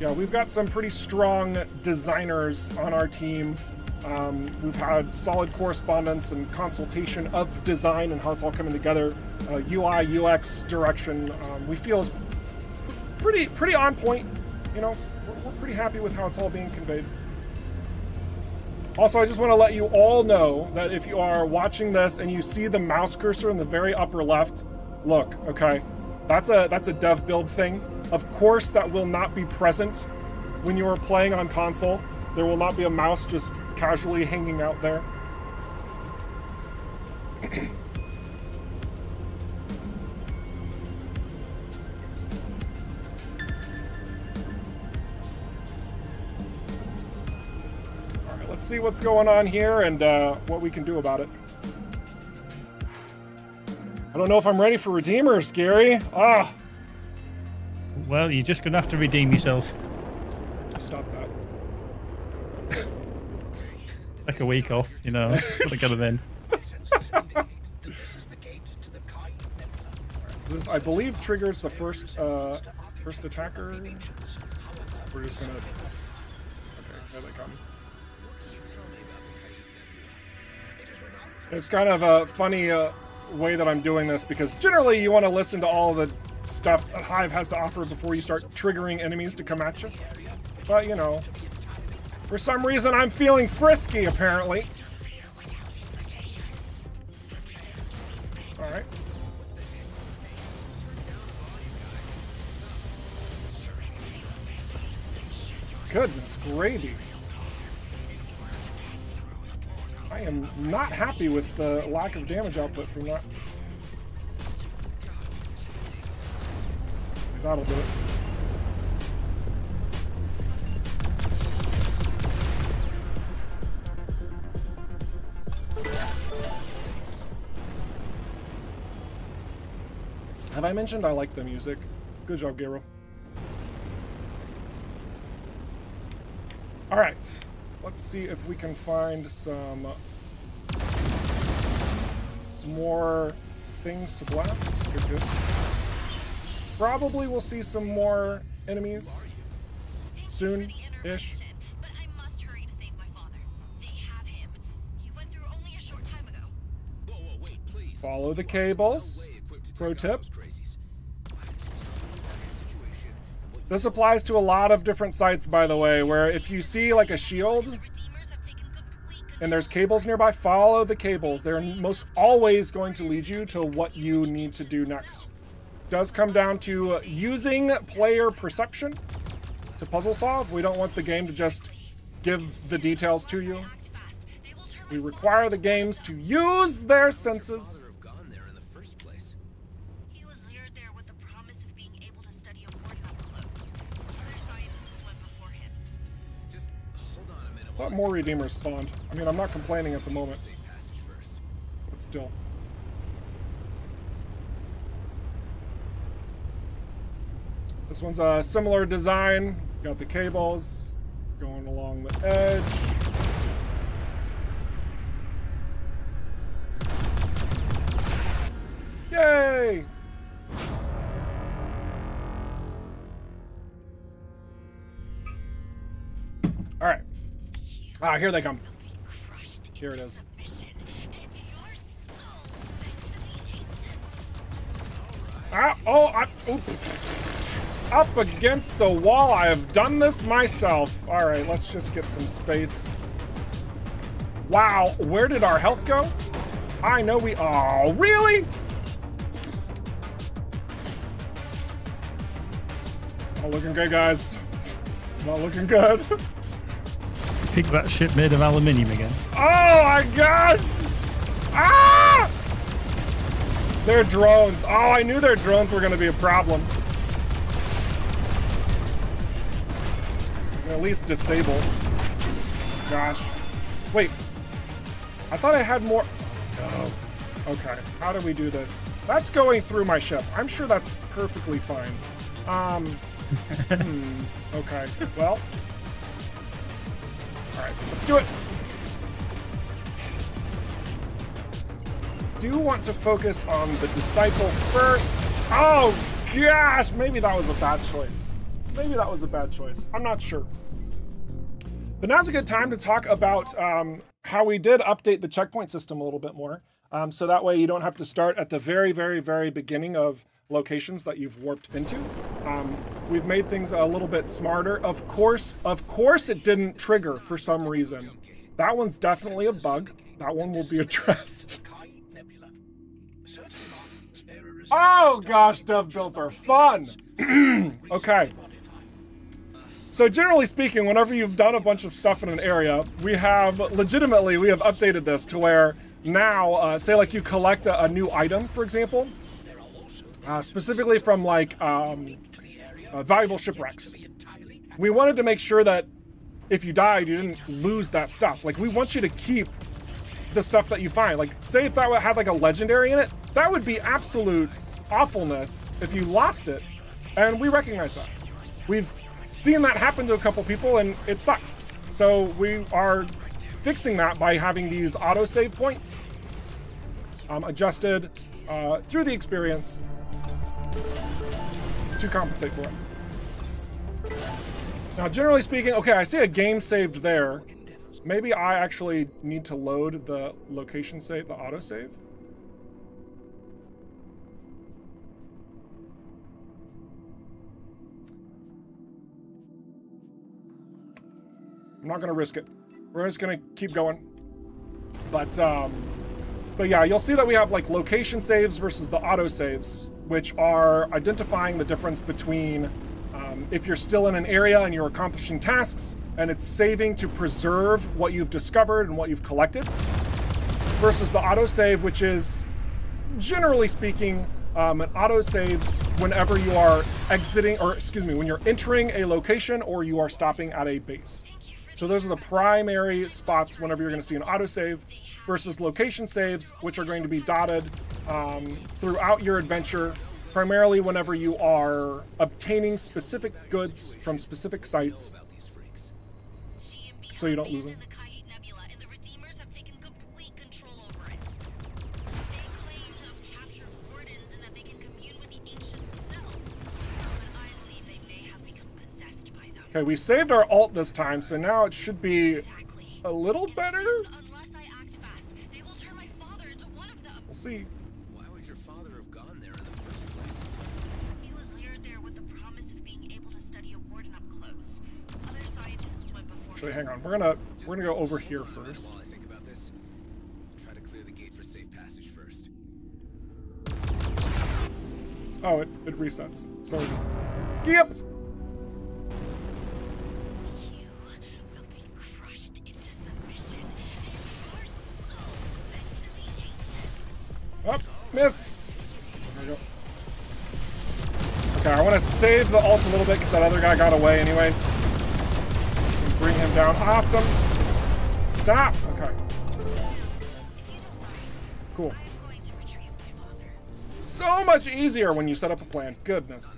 Yeah, we've got some pretty strong designers on our team. Um, we've had solid correspondence and consultation of design and how it's all coming together. Uh, UI, UX direction, um, we feel is pr- pretty pretty on point. You know, we're, we're pretty happy with how it's all being conveyed. Also, I just want to let you all know that if you are watching this and you see the mouse cursor in the very upper left, look, okay, that's a that's a dev build thing. Of course, that will not be present when you are playing on console. There will not be a mouse just casually hanging out there. (clears throat) see what's going on here and uh, what we can do about it. I don't know if I'm ready for Redeemers, Gary. Ah, Well, you're just to have to redeem yourself. stop that. (laughs) like a week off, you know. (laughs) Gotta get them in. Sensors indicate that this is the gate to the Khait Nebula. So this, I believe, triggers the first uh, first attacker. We're just gonna. Okay, here they come. It's kind of a funny uh, way that I'm doing this because generally you want to listen to all the stuff that Hive has to offer before you start triggering enemies to come at you. But you know, for some reason I'm feeling frisky apparently. All right. Goodness gravy. I am not happy with the lack of damage output from that. That'll do it. Have I mentioned I like the music? Good job, Gero. All right, let's see if we can find some more things to blast. Good, good. Probably we'll see some more enemies soon-ish. But I must hurry to save my father. They have him. He went through only a short time ago. Whoa, whoa, wait, please. Follow the cables. Way equipped to Pro take on tip. This applies to a lot of different sites, by the way, where if you see like a shield Redeemers have taken complete and there's cables nearby, follow the cables. They're most always going to lead you to what you need to do next. Does come down to using player perception to puzzle solve. We don't want the game to just give the details to you. act fast. They will turn We require the games to use their senses. Thought more redeemers spawned. I mean, I'm not complaining at the moment, but still. This one's a similar design. Got the cables going along the edge. Yay! All right. Ah, here they come. Here it is. Ah, oh, I, oops. Up against the wall. I have done this myself. All right, let's just get some space. Wow, where did our health go? I know we. Oh, really? It's not looking good, guys. It's not looking good. (laughs) Pick that ship made of aluminium again. Oh my gosh! Ah! They're drones. Oh, I knew their drones were going to be a problem. At least disable. Gosh. Wait. I thought I had more. Oh. Okay. How do we do this? That's going through my ship. I'm sure that's perfectly fine. Um. (laughs) hmm. Okay. Well. All right. Let's do it. do want to focus on the disciple first. Oh gosh, maybe that was a bad choice. Maybe that was a bad choice. I'm not sure. But now's a good time to talk about um, how we did update the checkpoint system a little bit more. Um, so that way you don't have to start at the very, very, very beginning of locations that you've warped into. Um, we've made things a little bit smarter. Of course, of course it didn't trigger for some reason. That one's definitely a bug. That one will be addressed. Oh gosh, dev builds are fun. (clears throat) okay. So generally speaking, whenever you've done a bunch of stuff in an area, we have legitimately we have updated this to where now, uh, say like you collect a, a new item, for example, uh, specifically from like um, uh, valuable shipwrecks. We wanted to make sure that if you died, you didn't lose that stuff. Like we want you to keep the stuff that you find. Like say if that had like a legendary in it, that would be absolute awfulness if you lost it, and we recognize that. We've seen that happen to a couple people, and it sucks. So we are fixing that by having these auto save points um, adjusted uh, through the experience to compensate for it. Now, generally speaking, okay, I see a game saved there. Maybe I actually need to load the location save, the auto save. I'm not gonna risk it. We're just gonna keep going. But um, but yeah, you'll see that we have like location saves versus the auto saves, which are identifying the difference between um, if you're still in an area and you're accomplishing tasks, and it's saving to preserve what you've discovered and what you've collected, versus the auto save, which is generally speaking, um, it auto saves whenever you are exiting, or excuse me, when you're entering a location or you are stopping at a base. So those are the primary spots whenever you're going to see an autosave versus location saves, which are going to be dotted um, throughout your adventure, primarily whenever you are obtaining specific goods from specific sites, So you don't lose them. Okay, we saved our alt this time, so now it should be a little better. soon, unless I act fast, they will turn my father into one of them. We'll see. Why would your father have gone there in the first place? He was lured there with the promise of being able to study a warden up close. Other scientists went before Actually, hang on. We're gonna Just we're gonna go over here on a minute first. While I think about this, try to clear the gate for safe passage first. Oh, it, it resets. Sorry. skip. You Up, missed. Okay, I want to save the ult a little bit because that other guy got away anyways. Bring him down. Awesome. Stop. Okay. Cool. So much easier when you set up a plan. Goodness.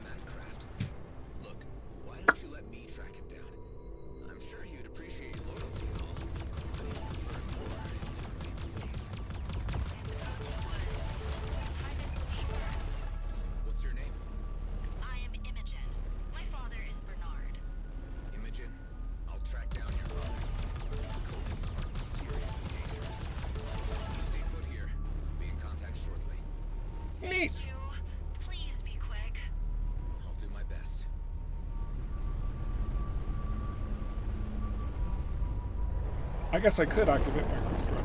I guess I could activate my cruise drive.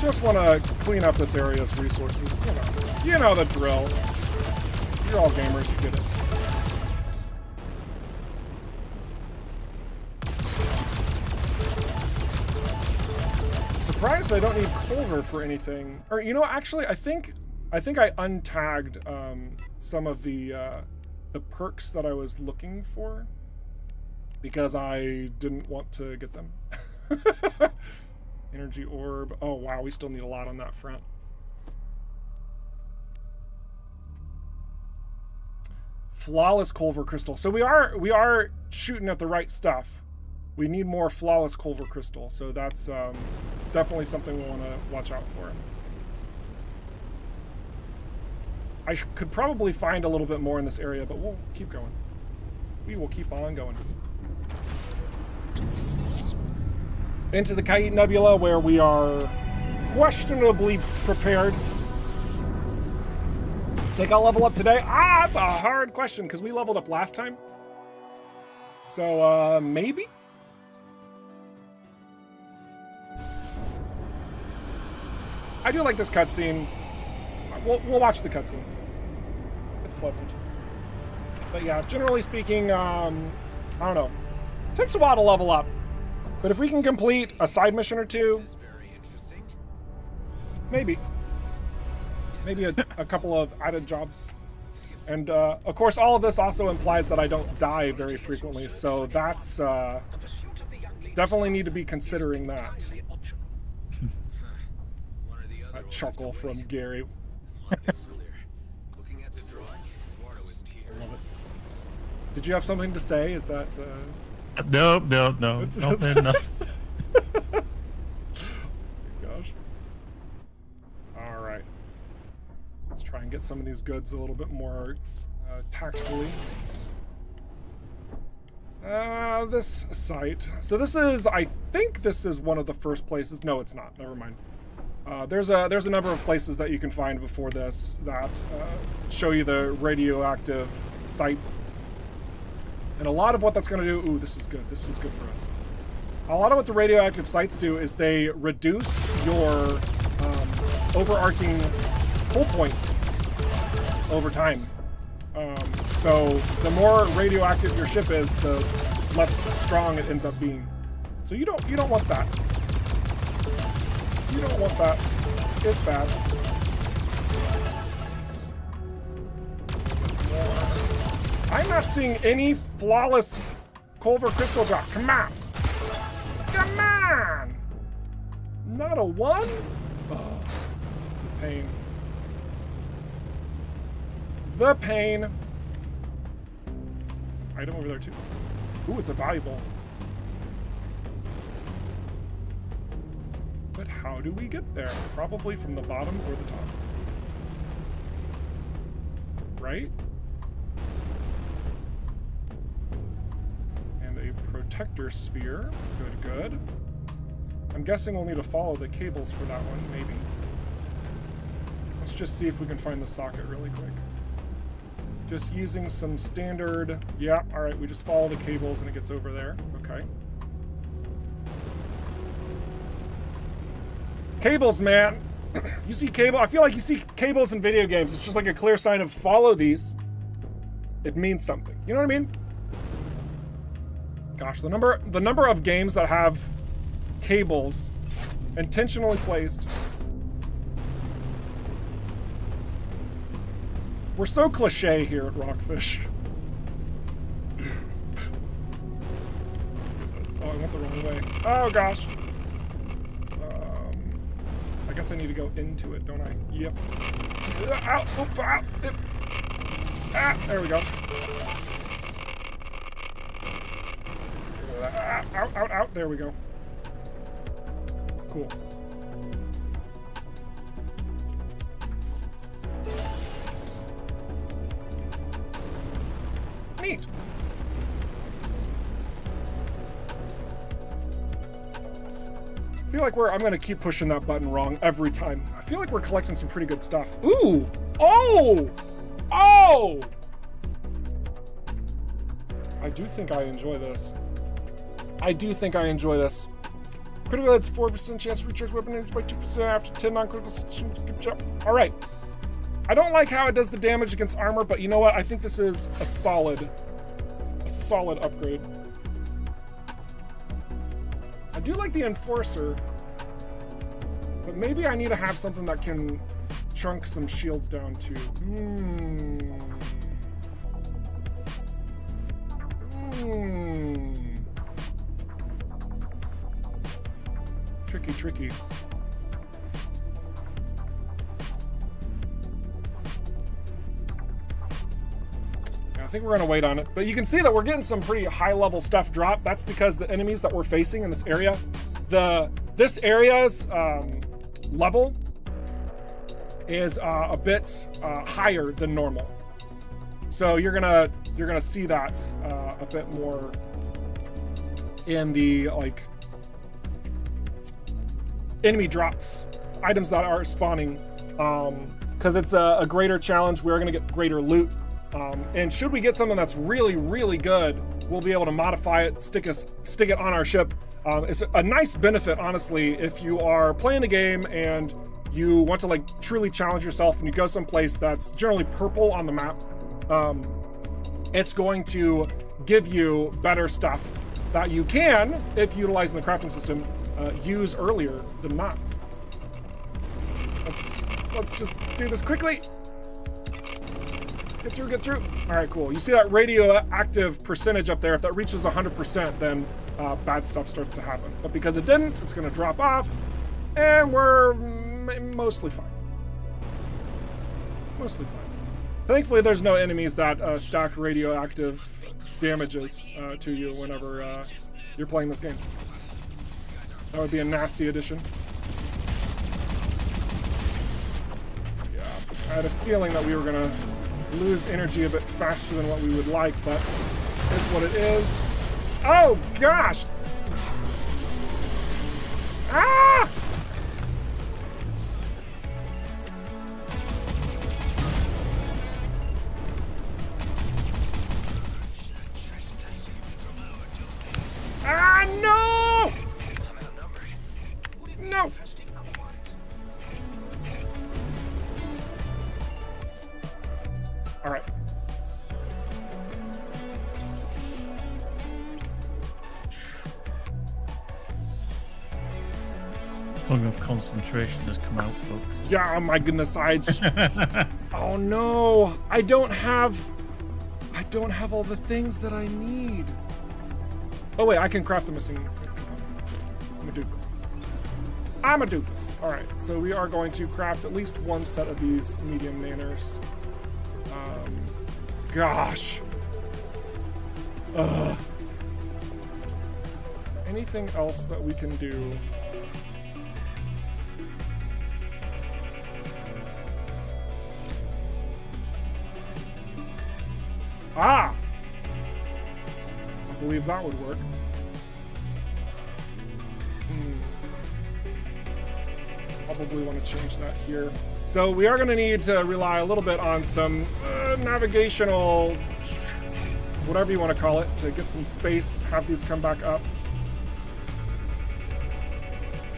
Just want to clean up this area's resources. You know, you know the drill. You're all gamers. You get it. Surprised I don't need Culver for anything. Or you know, actually, I think I think I untagged um, some of the uh, the perks that I was looking for because I didn't want to get them. (laughs) Energy orb. Oh wow, we still need a lot on that front. Flawless Culver Crystal. So we are we are shooting at the right stuff. We need more flawless Culver Crystal. So that's um, definitely something we want to watch out for. I could probably find a little bit more in this area, but we'll keep going. we will keep on going. Into the Khait Nebula, where we are questionably prepared. Think I'll level up today? Ah, that's a hard question because we leveled up last time. So, uh, maybe? I do like this cutscene. We'll, we'll watch the cutscene. It's pleasant. But yeah, generally speaking, um, I don't know. Takes a while to level up. But if we can complete a side mission or two, This is very interesting. maybe. Maybe a, a couple of added jobs. And uh, of course, all of this also implies that I don't die very frequently, so that's uh, The pursuit of the young lady definitely need to be considering that. entirely optional. One or the other. A chuckle from. Gary. One thing's clear. Looking at the drawing, Eduardo isn't here. Love it. Did you have something to say? Is that uh, No, (laughs) no, no, nothing. it's- (laughs) no. Gosh. All right. Let's try and get some of these goods a little bit more uh, tactfully. Uh, this site. So this is, I think this is one of the first places. No, it's not. Never mind. Uh, there's a there's a number of places that you can find before this that uh, show you the radioactive sites. And a lot of what that's going to do. Ooh, this is good. This is good for us. A lot of what the radioactive sites do is they reduce your um, overarching hull points over time. Um, so the more radioactive your ship is, the less strong it ends up being. So you don't you don't want that. You don't want that. It's bad. I'm not seeing any flawless Culver crystal drop. Come on. Come on! Not a one? Oh, the pain. The pain. There's an item over there too. Ooh, it's a valuable. But how do we get there? Probably from the bottom or the top. Right? Protector sphere. Good, good. I'm guessing we'll need to follow the cables for that one, maybe. Let's just see if we can find the socket really quick. Just using some standard... Yeah, alright, we just follow the cables and it gets over there. Okay. Cables, man! (clears throat) you see cable... I feel like you see cables in video games. It's just like a clear sign of follow these. It means something. You know what I mean? Gosh, the number the number of games that have cables intentionally placed. We're so cliche here at Rockfish. (laughs) Oh, I went the wrong way. Oh gosh. Um, I guess I need to go into it, don't I? Yep. Oop, ow, it- ah, there we go. Ah, Out, out, out. There we go. Cool. Neat. I feel like we're. I'm gonna keep pushing that button wrong every time. I feel like we're collecting some pretty good stuff. Ooh! Oh! Oh! I do think I enjoy this. I do think I enjoy this. Critical hits 4% chance to recharge weapon energy by 2% after 10 non-critical situations. Good job. All right. I don't like how it does the damage against armor, but you know what? I think this is a solid, a solid upgrade. I do like the Enforcer, but maybe I need to have something that can chunk some shields down too. Hmm. Hmm. Tricky, tricky. I think we're gonna wait on it, but you can see that we're getting some pretty high level stuff drop. That's because the enemies that we're facing in this area, the this area's um, level is uh, a bit uh, higher than normal. So you're gonna you're gonna see that uh, a bit more in the like enemy drops, items that are spawning, because it's a, a greater challenge. We're going to get greater loot. Um, and should we get something that's really, really good, we'll be able to modify it, stick us, stick it on our ship. Um, it's a nice benefit, honestly, if you are playing the game and you want to like truly challenge yourself, and you go someplace that's generally purple on the map. Um, it's going to give you better stuff that you can, if utilizing the crafting system, uh, use earlier than not. Let's let's just do this quickly. Get through, get through. All right, cool. You see that radioactive percentage up there? If that reaches 100%, then uh, bad stuff starts to happen. But because it didn't, it's going to drop off, and we're mostly fine. Mostly fine. Thankfully, there's no enemies that uh, stack radioactive damages uh, to you whenever uh, you're playing this game. That would be a nasty addition. Yeah, I had a feeling that we were gonna lose energy a bit faster than what we would like, but it's what it is. Oh gosh! Ah, Yeah, oh my goodness, I just... (laughs) oh no, I don't have... I don't have all the things that I need. Oh wait, I can craft the missing. I'm a doofus. I'm a doofus. All right, so we are going to craft at least one set of these medium nanners. Um, gosh. Ugh. Is there anything else that we can do? Believe that would work. Hmm. Probably want to change that here. So we are going to need to rely a little bit on some uh, navigational, whatever you want to call it, to get some space, have these come back up.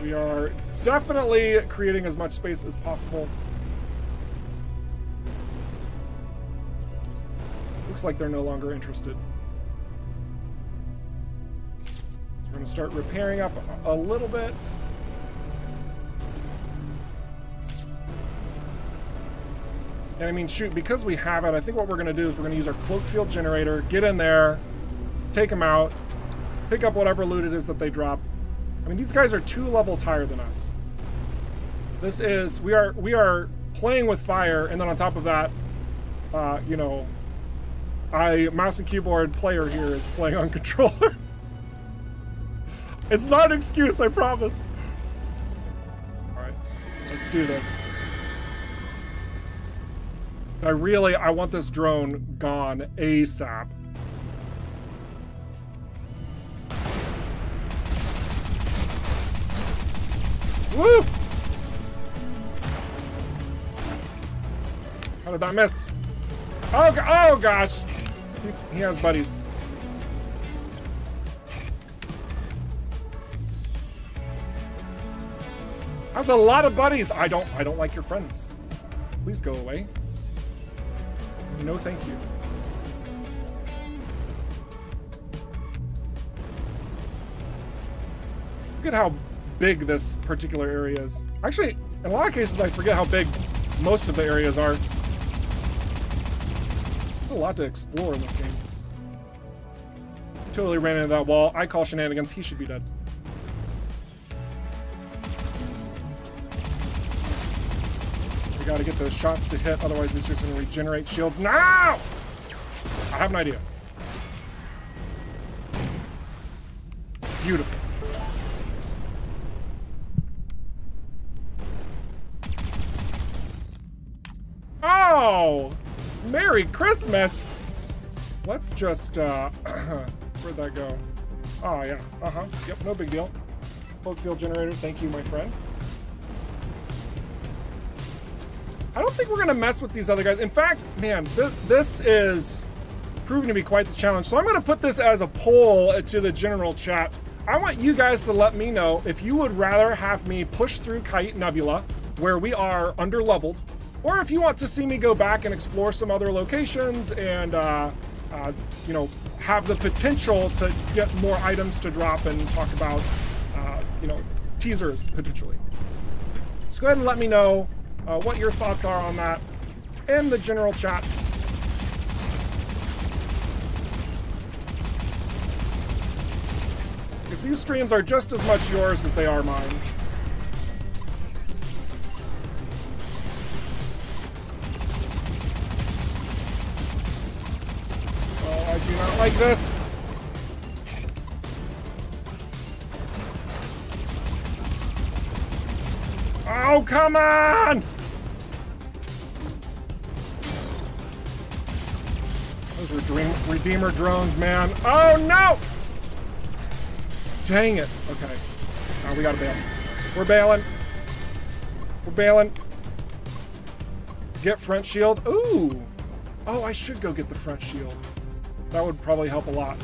We are definitely creating as much space as possible. Looks like they're no longer interested. Start repairing up a, a little bit. And I mean, shoot, because we have it, I think what we're going to do is we're going to use our cloak field generator, get in there, take them out, pick up whatever loot it is that they drop. I mean, these guys are two levels higher than us. This is, we are, we are playing with fire, and then on top of that, uh, you know, I, mouse and keyboard player here is playing on (laughs) controller. It's not an excuse, I promise. Alright, let's do this. So I really, I want this drone gone ASAP. Woo! How did that miss? Oh, oh gosh! He, he has buddies. That's a lot of buddies. I don't, I don't like your friends. Please go away. No, thank you. Look at how big this particular area is. Actually, in a lot of cases, I forget how big most of the areas are. There's a lot to explore in this game. Totally ran into that wall. I call shenanigans. He should be dead. Gotta get those shots to hit, otherwise it's just gonna regenerate shields. Now! I have an idea. Beautiful. Oh! Merry Christmas! let's just, uh, (clears throat) where'd that go? Oh, yeah. Uh huh. Yep, no big deal. Cloak field generator, thank you, my friend. I don't think we're going to mess with these other guys. In fact, man, th- this is proving to be quite the challenge. So I'm going to put this as a poll to the general chat. I want you guys to let me know if you would rather have me push through Khait Nebula, where we are under leveled, or if you want to see me go back and explore some other locations and, uh, uh, you know, have the potential to get more items to drop and talk about, uh, you know, teasers potentially. So go ahead and let me know uh, what your thoughts are on that in the general chat. Because these streams are just as much yours as they are mine. Oh, I do not like this. Oh, come on! Redeemer drones, man. Oh, no! Dang it. Okay. Now we gotta bail. We're bailing. We're bailing. Get front shield. Ooh! Oh, I should go get the front shield. That would probably help a lot.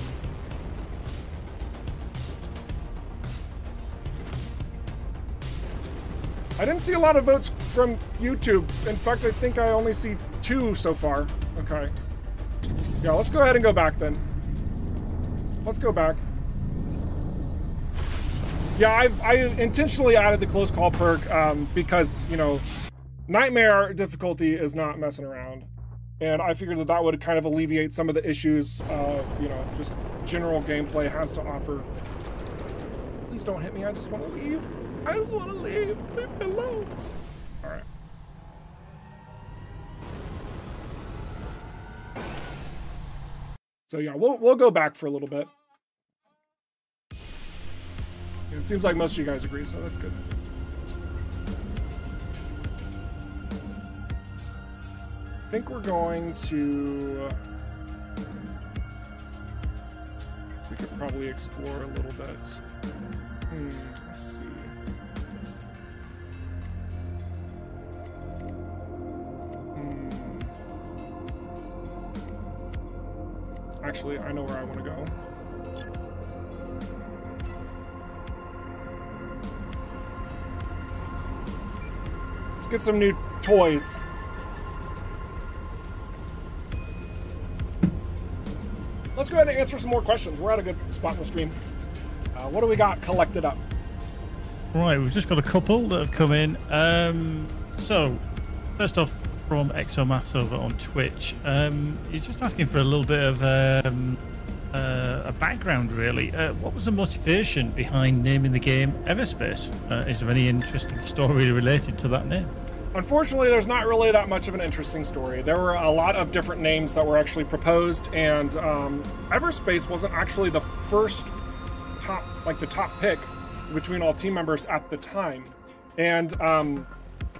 I didn't see a lot of votes from YouTube. In fact, I think I only see two so far. Okay. Yeah, let's go ahead and go back then. Let's go back. Yeah, I, I intentionally added the close call perk um, because, you know, Nightmare difficulty is not messing around. And I figured that that would kind of alleviate some of the issues of, you know, just general gameplay has to offer. Please don't hit me, I just want to leave. I just want to leave. Leave me alone. All right. So yeah, we'll we'll go back for a little bit. It seems like most of you guys agree, so that's good. I think we're going to. We could probably explore a little bit. Hmm, let's see. Actually, I know where I want to go. Let's get some new toys. Let's go ahead and answer some more questions. We're at a good spot in the stream. Uh, what do we got collected up? Right, we've just got a couple that have come in. Um, so, first off, from Exomaths over on Twitch, um, he's just asking for a little bit of um, uh, a background, really. Uh, what was the motivation behind naming the game Everspace? Uh, is there any interesting story related to that name? Unfortunately, there's not really that much of an interesting story. There were a lot of different names that were actually proposed, and um, Everspace wasn't actually the first top, like the top pick between all team members at the time. And um,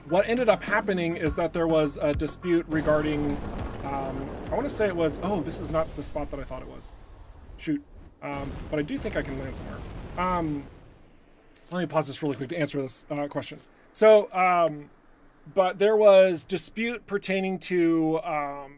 what ended up happening is that there was a dispute regarding, um, I want to say it was, oh, this is not the spot that I thought it was. Shoot. Um, but I do think I can land somewhere. Um, let me pause this really quick to answer this uh, question. So, um, but there was dispute pertaining to um,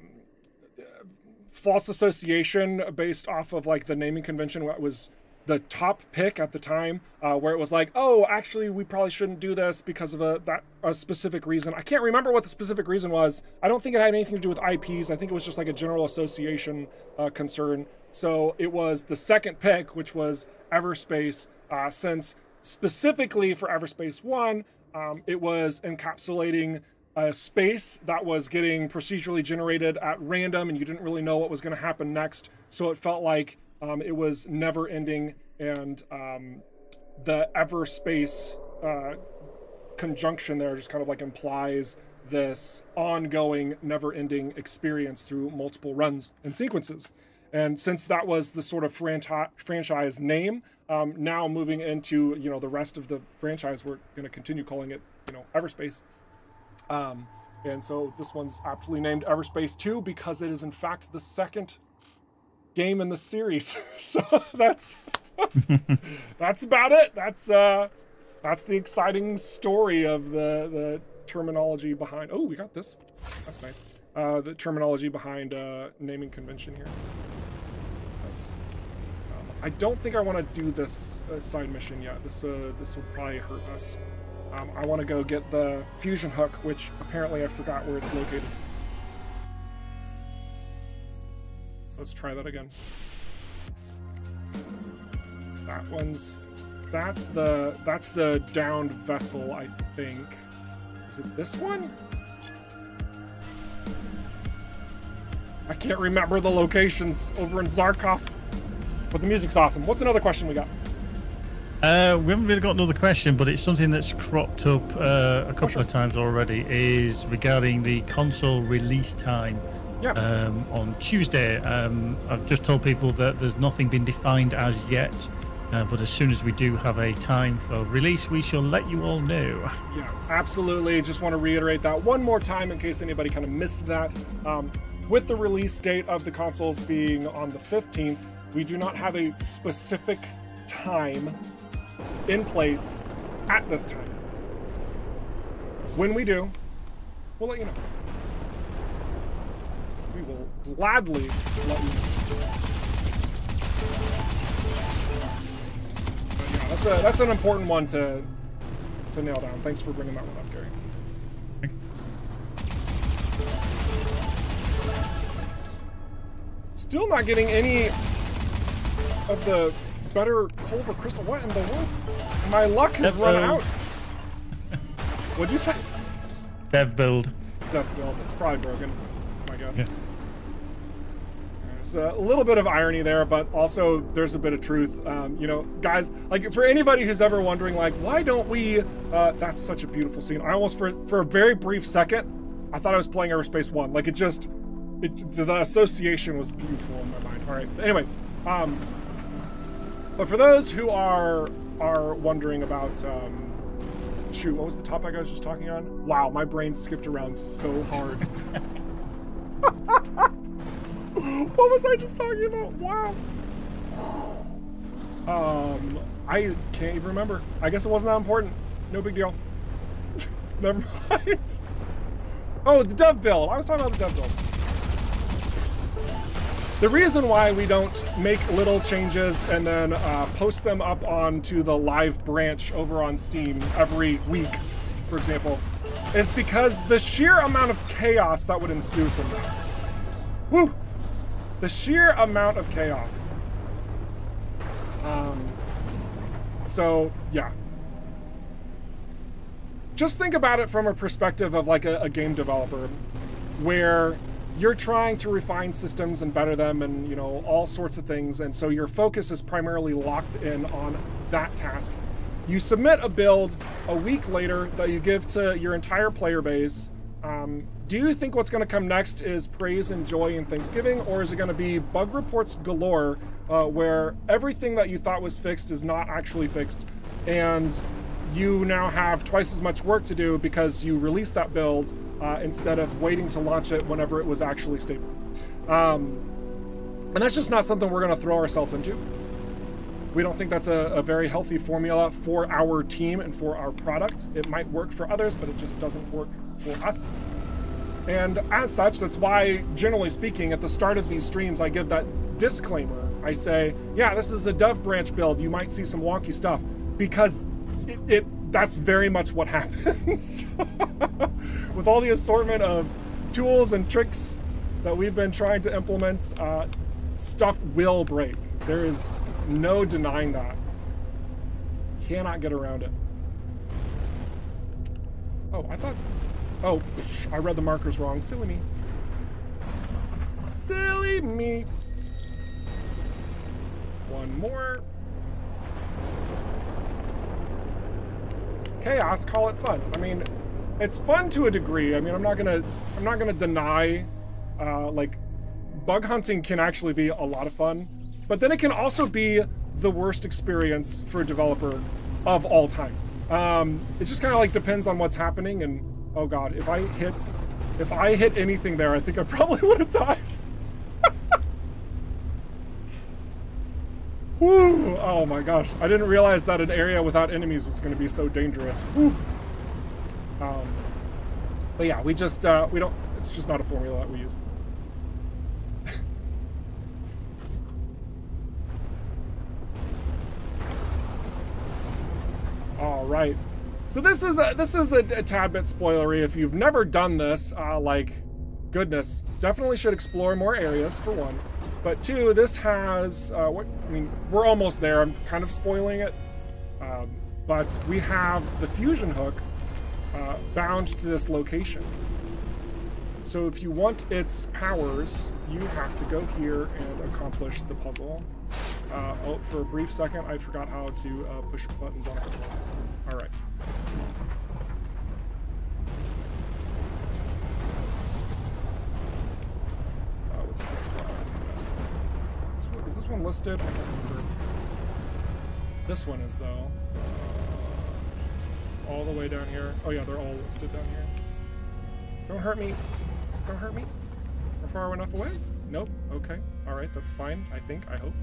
false association based off of like the naming convention what was the top pick at the time uh, where it was like oh actually we probably shouldn't do this because of a that a specific reason. I can't remember what the specific reason was. I don't think it had anything to do with ips i think it was just like a general association uh, concern. So it was the second pick which was everspace. Uh, since specifically for everspace 1 um, it was encapsulating a space that was getting procedurally generated at random and you didn't really know what was going to happen next. So it felt like um, it was never ending and um, the ever space uh, conjunction there just kind of like implies this ongoing never ending experience through multiple runs and sequences and since that was the sort of franchi- franchise name um, now moving into you know the rest of the franchise we're going to continue calling it you know everspace um, and so this one's aptly named everspace 2 because it is in fact the second game in the series. (laughs) so that's (laughs) that's about it. That's uh that's the exciting story of the the terminology behind. Oh, we got this. That's nice. Uh, the terminology behind uh, naming convention here. Um, I don't think I want to do this uh, side mission yet. This uh, this would probably hurt us. Um, I want to go get the fusion hook, which apparently I forgot where it's located. So let's try that again. That one's that's the that's the downed vessel, I think. Is it this one? I can't remember the locations over in Zarkov. But the music's awesome. What's another question we got? Uh, we haven't really got another question, but it's something that's cropped up uh, a couple of times already. Is regarding the console release time Yeah. um, on Tuesday. Um, I've just told people that there's nothing been defined as yet, uh, but as soon as we do have a time for release, we shall let you all know. Yeah, absolutely. Just want to reiterate that one more time in case anybody kind of missed that. Um, with the release date of the consoles being on the 15th, we do not have a specific time in place at this time. When we do, we'll let you know. We will gladly let you know. That's a that's an important one to to nail down. Thanks for bringing that one up, Gary. Still not getting any of the better Culver Crystal. What in the world? My luck has run Uh-oh. out. What'd you say? Dev build. Dev build. It's probably broken. That's my guess. Yeah. A little bit of irony there, but also there's a bit of truth. Um, you know, guys, like for anybody who's ever wondering, like, why don't we? Uh, that's such a beautiful scene. I almost, for for a very brief second, I thought I was playing Everspace One. Like it just, it the association was beautiful in my mind. All right. Anyway, um, but for those who are are wondering about, um, shoot, what was the topic I was just talking on? Wow, my brain skipped around so hard. (laughs) (laughs) what was I just talking about? Wow. Um, I can't even remember. I guess it wasn't that important. No big deal. (laughs) Never mind. Oh, the dev build. I was talking about the dev build. The reason why we don't make little changes and then uh, post them up onto the live branch over on Steam every week, for example, is because the sheer amount of chaos that would ensue from that. Woo! The sheer amount of chaos. Um, so, yeah. Just think about it from a perspective of like a, a game developer where you're trying to refine systems and better them and you know all sorts of things and so your focus is primarily locked in on that task you submit a build a week later that you give to your entire player base um, do you think what's going to come next is praise and joy and thanksgiving or is it going to be bug reports galore uh, where everything that you thought was fixed is not actually fixed and you now have twice as much work to do because you released that build uh, instead of waiting to launch it whenever it was actually stable. Um, and that's just not something we're going to throw ourselves into. We don't think that's a, a very healthy formula for our team and for our product. It might work for others, but it just doesn't work for us. And as such, that's why, generally speaking, at the start of these streams, I give that disclaimer. I say, yeah, this is a Dev branch build. You might see some wonky stuff because it, it that's very much what (laughs) happens. (laughs) With all the assortment of tools and tricks that we've been trying to implement, uh, stuff will break. There is no denying that. Cannot get around it. Oh, I thought. Oh, psh, I read the markers wrong. Silly me. Silly me. One more. Chaos, call it fun. I mean, it's fun to a degree. I mean, I'm not gonna, I'm not gonna deny, uh, like, bug hunting can actually be a lot of fun, but then it can also be the worst experience for a developer of all time. Um, it just kind of like depends on what's happening. And oh god, if I hit, if I hit anything there, I think I (laughs) probably would have died. (laughs) Woo! Oh my gosh. I didn't realize that an area without enemies was going to be so dangerous. Woo! Um, but yeah, we just, uh, we don't, it's just not a formula that we use. All right. So this is a, this is a, a tad bit spoilery. If you've never done this, uh, like, goodness, definitely should explore more areas for one. But two, this has uh, what I mean. We're almost there. I'm kind of spoiling it, um, but we have the fusion hook uh, bound to this location. So if you want its powers, you have to go here and accomplish the puzzle. Uh, oh, for a brief second, I forgot how to uh, push buttons on a controller. All right. Uh, what's this one? This one- Is this one listed? I can't remember. This one is though. Uh, all the way down here. Oh yeah, they're all listed down here. Don't hurt me. Don't hurt me. We're far enough away? Nope. Okay. All right. That's fine. I think. I hope.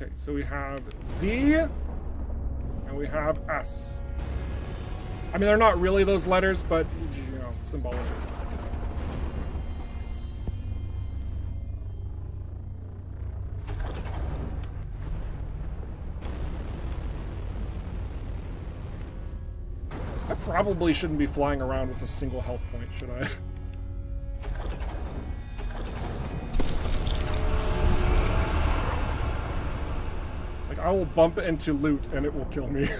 Okay. So we have Z, and we have S. I mean, they're not really those letters, but you know, symbolic. I probably shouldn't be flying around with a single health point, should I? (laughs) like, I will bump into loot and it will kill me. (laughs)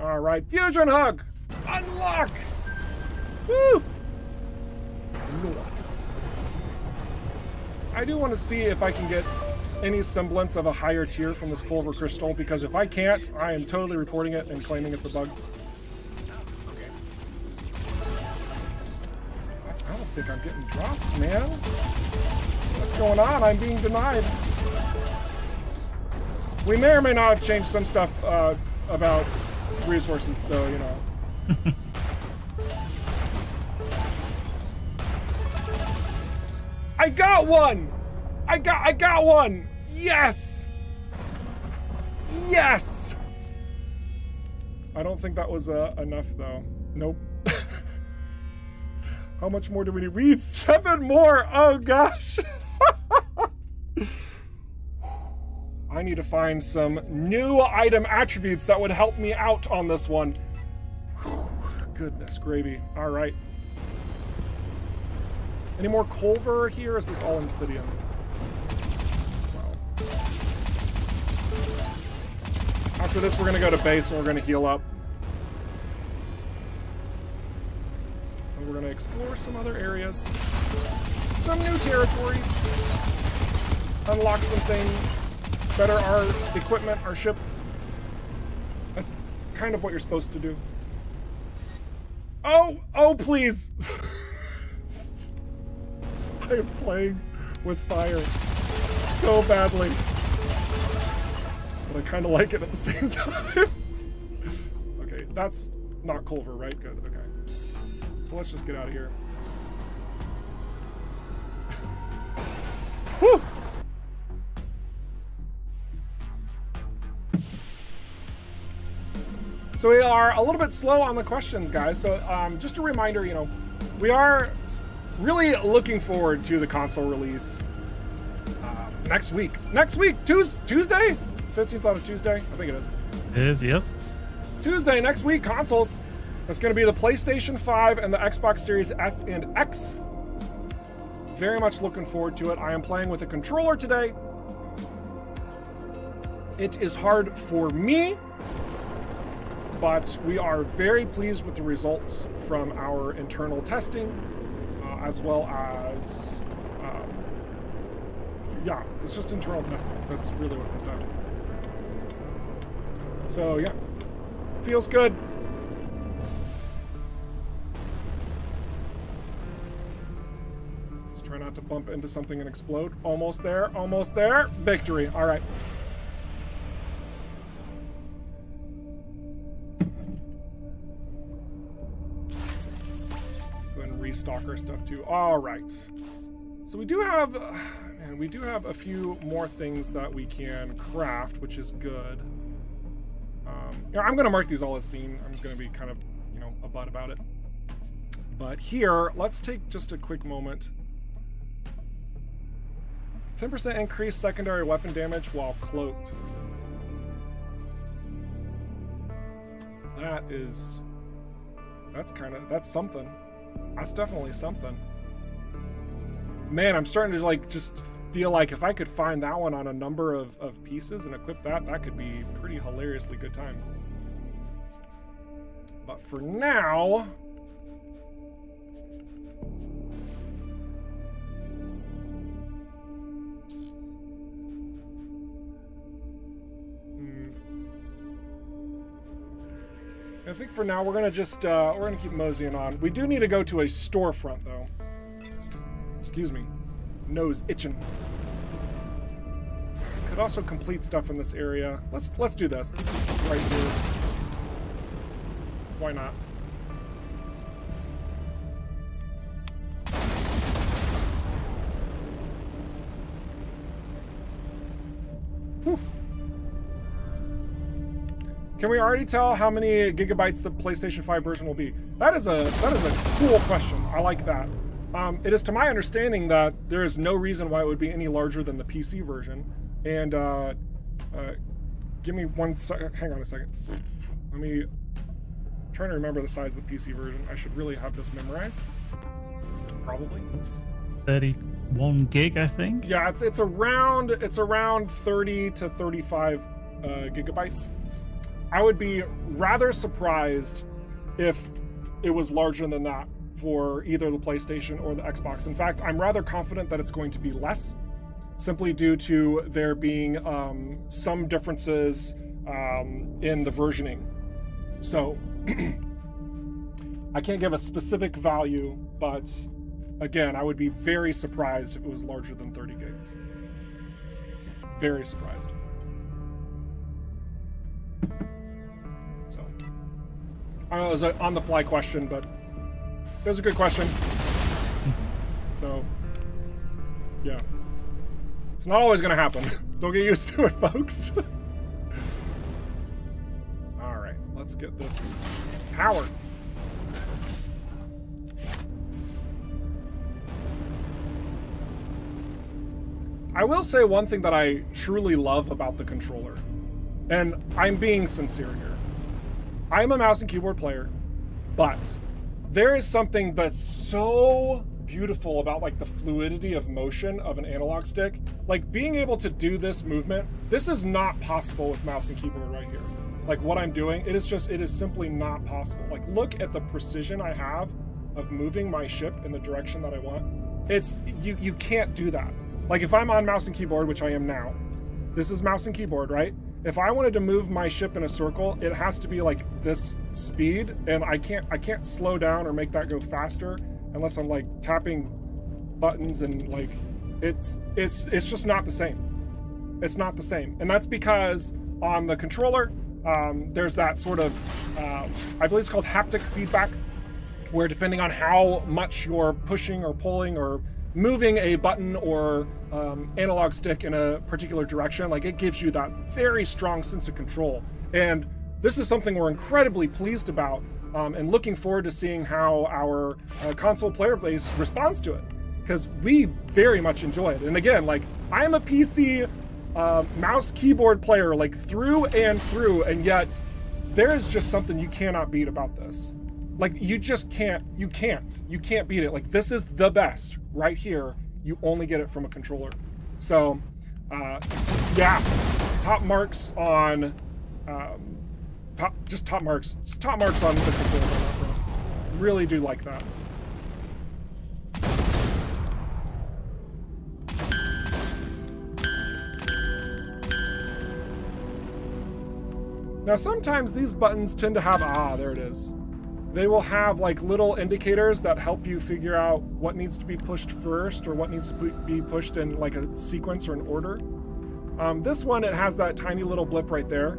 Alright, fusion hook! Unlock! Woo! Nice. I do want to see if I can get any semblance of a higher tier from this Culver Crystal, because if I can't, I am totally reporting it and claiming it's a bug. I don't think I'm getting drops, man. Going on? I'm being denied. We may or may not have changed some stuff uh, about resources, so, you know. I got one! I got I got one! Yes! Yes! I don't think that was uh, enough though. Nope. (laughs) How much more do we need? We need seven more! Oh gosh! (laughs) I need to find some new item attributes that would help me out on this one. Goodness gravy. Alright. Any more Culver here? Is this all Insidium? Well. After this, we're gonna go to base and we're gonna heal up. And we're gonna explore some other areas. Some new territories. Unlock some things. Better our equipment, our ship. That's kind of what you're supposed to do. Oh, oh, please. (laughs) I am playing with fire so badly. But I kind of like it at the (laughs) same time. okay, that's not Culver, right? Good, okay. So let's just get out of here. (laughs) Whew! So we are a little bit slow on the questions, guys. So um, just a reminder, you know, we are really looking forward to the console release uh, next week. Next week, Tues- Tuesday, 15th out of Tuesday, I think it is. It is, yes. Tuesday next week, consoles. It's going to be the PlayStation 5 and the Xbox Series S and X. Very much looking forward to it. I am playing with a controller today. It is hard for me, but we are very pleased with the results from our internal testing, uh, as well as, um, yeah, it's just internal testing. That's really what comes down to. So, yeah, feels good. Let's try not to bump into something and explode. Almost there, almost there. Victory. All right. Our stuff too. All right. So we do have, uh, man, we do have a few more things that we can craft, which is good. Um, yeah, I'm gonna mark these all as seen. I'm gonna be kind of, you know, a butt about it. But here, let's take just a quick moment. 10% increased secondary weapon damage while cloaked. That is, that's kind of, that's something. That's definitely something. Man, I'm starting to like just feel like if I could find that one on a number of, of pieces and equip that, that could be pretty hilariously good time. But for now, hmm. I think for now we're gonna just uh, we're gonna keep moseying on. We do need to go to a storefront though. Excuse me, nose itching. Could also complete stuff in this area. Let's let's do this. This is right here. Why not? Can we already tell how many gigabytes the PlayStation 5 version will be? That is a that is a cool question. I like that. Um, it is to my understanding that there is no reason why it would be any larger than the PC version. And uh, uh, give me one second. Hang on a second. Let me. I'm trying to remember the size of the PC version. I should really have this memorized. Probably. 31 gig, I think. Yeah, it's it's around it's around 30 to 35 uh, gigabytes. I would be rather surprised if it was larger than that for either the PlayStation or the Xbox. In fact, I'm rather confident that it's going to be less, simply due to there being um, some differences um, in the versioning. So (clears throat) I can't give a specific value, but again, I would be very surprised if it was larger than 30 gigs. Very surprised. I don't know, it was an on the fly question, but it was a good question. (laughs) So, yeah. It's not always going to happen. (laughs) Don't get used to it, folks. (laughs) All right, let's get this powered. I will say one thing that I truly love about the controller, and I'm being sincere here. I'm a mouse and keyboard player, but there is something that's so beautiful about like the fluidity of motion of an analog stick. Like being able to do this movement, this is not possible with mouse and keyboard right here. Like what I'm doing, it is just, it is simply not possible. Like look at the precision I have of moving my ship in the direction that I want. It's, you, you can't do that. Like if I'm on mouse and keyboard, which I am now, this is mouse and keyboard, right? If I wanted to move my ship in a circle, it has to be like this speed, and I can't I can't slow down or make that go faster unless I'm like tapping buttons and like it's it's it's just not the same. It's not the same, and that's because on the controller um, there's that sort of uh, I believe it's called haptic feedback, where depending on how much you're pushing or pulling or moving a button or um, analog stick in a particular direction, like it gives you that very strong sense of control. And this is something we're incredibly pleased about um, and looking forward to seeing how our uh, console player base responds to it because we very much enjoy it. And again, like I'm a PC uh, mouse keyboard player, like through and through, and yet there is just something you cannot beat about this. Like you just can't, you can't, you can't beat it. Like this is the best right here. You only get it from a controller. So, uh, yeah, top marks on, um, top, just top marks, just top marks on the controller. Really do like that. Now sometimes these buttons tend to have, ah, there it is. They will have like little indicators that help you figure out what needs to be pushed first or what needs to be pushed in like a sequence or an order. Um, this one, it has that tiny little blip right there,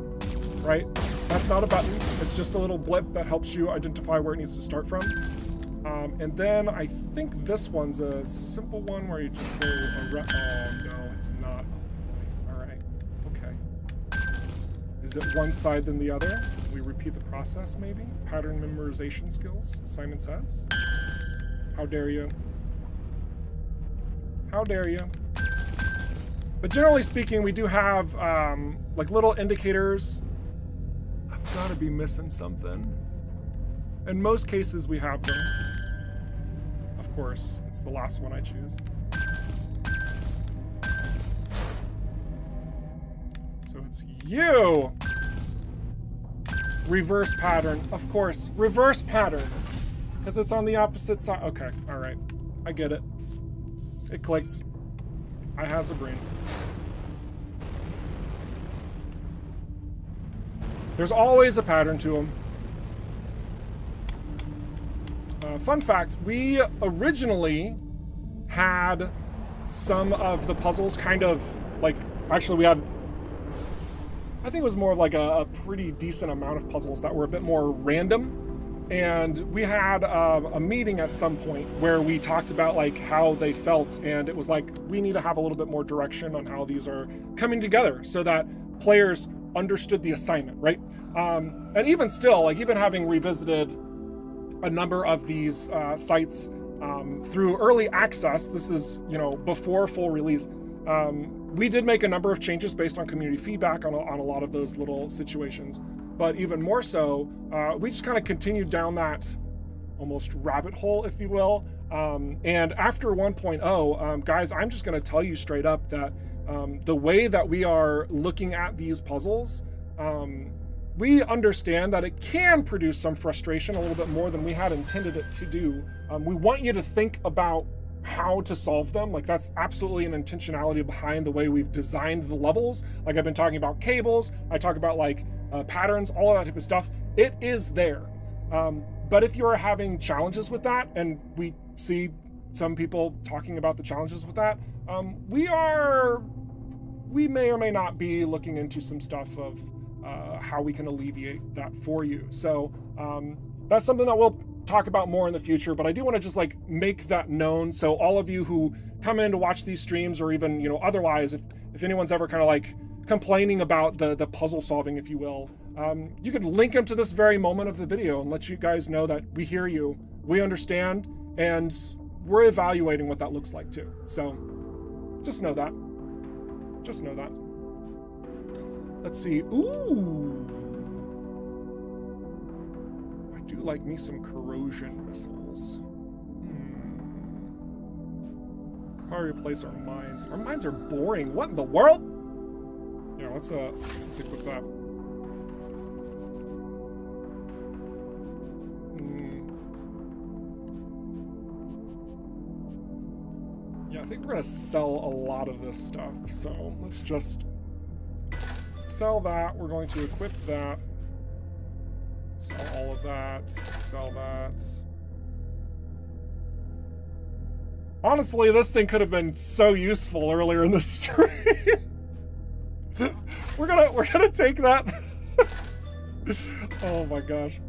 right? That's not a button, it's just a little blip that helps you identify where it needs to start from. Um, and then I think this one's a simple one where you just go around. Oh no, it's not. Oh boy. All right. Okay. It one side than the other? We repeat the process, maybe? Pattern memorization skills, Simon says. How dare you? How dare you? But generally speaking, we do have um, like little indicators. I've got to be missing something. In most cases, we have them. Of course, it's the last one I choose. You! Reverse pattern. Of course, reverse pattern. Because it's on the opposite side. Okay, alright. I get it. It clicked. I has a brain. There's always a pattern to them. Uh, fun fact, we originally had some of the puzzles kind of like, actually we had, I think it was more of like a, a pretty decent amount of puzzles that were a bit more random. And we had uh, a meeting at some point where we talked about like how they felt and it was like, we need to have a little bit more direction on how these are coming together so that players understood the assignment, right? Um, and even still, like even having revisited a number of these uh, sites um, through early access. This is, you know, before full release. Um, we did make a number of changes based on community feedback on a, on a lot of those little situations. But even more so, uh, we just kind of continued down that almost rabbit hole, if you will. Um, and after 1.0, um, guys, I'm just going to tell you straight up that um, the way that we are looking at these puzzles, um, we understand that it can produce some frustration a little bit more than we had intended it to do. Um, we want you to think about how to solve them. Like that's absolutely an intentionality behind the way we've designed the levels. Like I've been talking about cables, I talk about like uh, patterns, all that type of stuff. It is there. Um, but if you're having challenges with that, and we see some people talking about the challenges with that, um, we are, we may or may not be looking into some stuff of uh, how we can alleviate that for you. So um, that's something that we'll talk about more in the future. But I do want to just like make that known. So all of you who come in to watch these streams, or even you know otherwise, if if anyone's ever kind of like complaining about the the puzzle solving, if you will, um, you could link them to this very moment of the video and let you guys know that we hear you, we understand, and we're evaluating what that looks like too. So just know that. Just know that. Let's see. Ooh. Like me some corrosion missiles. Hmm. How do we replace our mines? Our mines are boring. What in the world? Yeah, let's uh let's equip that. Hmm. Yeah, I think we're gonna sell a lot of this stuff, so let's just sell that. We're going to equip that. Sell all of that. Sell that. Honestly, this thing could have been so useful earlier in the (laughs) stream. we're gonna we're gonna take that. (laughs) oh my gosh.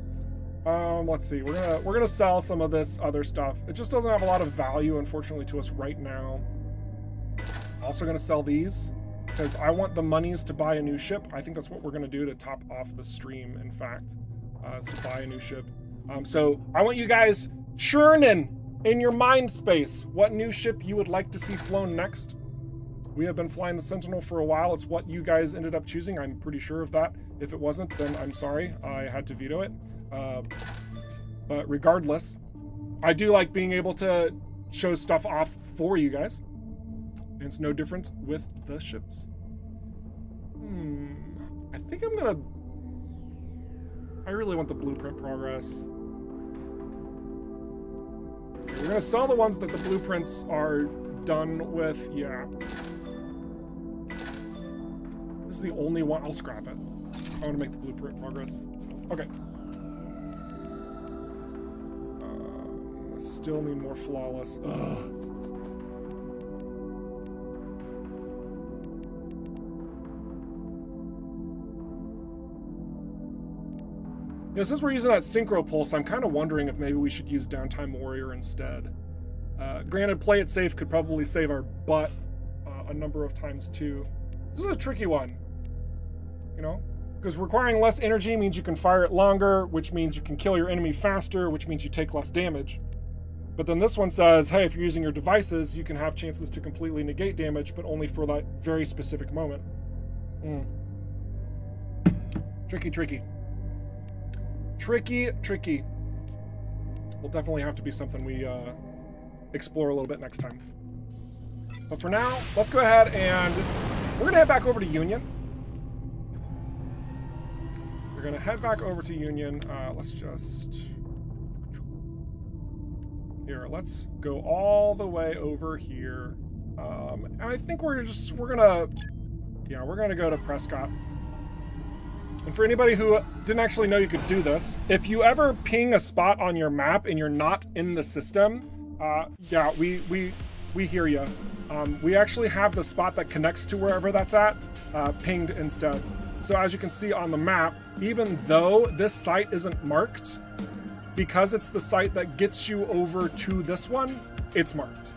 Um, let's see. We're gonna we're gonna sell some of this other stuff. It just doesn't have a lot of value, unfortunately, to us right now. Also gonna sell these because I want the monies to buy a new ship. I think that's what we're to do to top off the stream, in fact, uh, to buy a new ship. Um, so I want you guys churning in your mind space what new ship you would like to see flown next. We have been flying the Sentinel for a while. It's what you guys ended up choosing. I'm pretty sure of that. If it wasn't, then I'm sorry. I had to veto it. Uh, but regardless, I do like being able to show stuff off for you guys. And it's no different with the ships. Hmm. I think I'm gonna. I really want the blueprint progress. We're gonna sell the ones that the blueprints are done with. Yeah. This is the only one. I'll scrap it. I want to make the blueprint progress. So, okay. Uh, still need more flawless. Ugh. You know, since we're using that synchro pulse, I'm kind of wondering if maybe we should use downtime warrior instead. Uh, granted, play it safe could probably save our butt uh, a number of times too. This is a tricky one, you know, because requiring less energy means you can fire it longer, which means you can kill your enemy faster, which means you take less damage. But then this one says, hey, if you're using your devices, you can have chances to completely negate damage, but only for that very specific moment. Hmm. Tricky, tricky. Tricky, tricky. Will definitely have to be something we uh, explore a little bit next time. But for now, let's go ahead and we're gonna head back over to Union. We're gonna head back over to Union. Uh, let's just here. Let's go all the way over here. Um, and I think we're just we're gonna yeah we're gonna go to Prescott. And for anybody who didn't actually know you could do this, if you ever ping a spot on your map and you're not in the system, uh, yeah, we we we hear you. Um, we actually have the spot that connects to wherever that's at uh, pinged instead. So as you can see on the map, even though this site isn't marked, because it's the site that gets you over to this one, it's marked.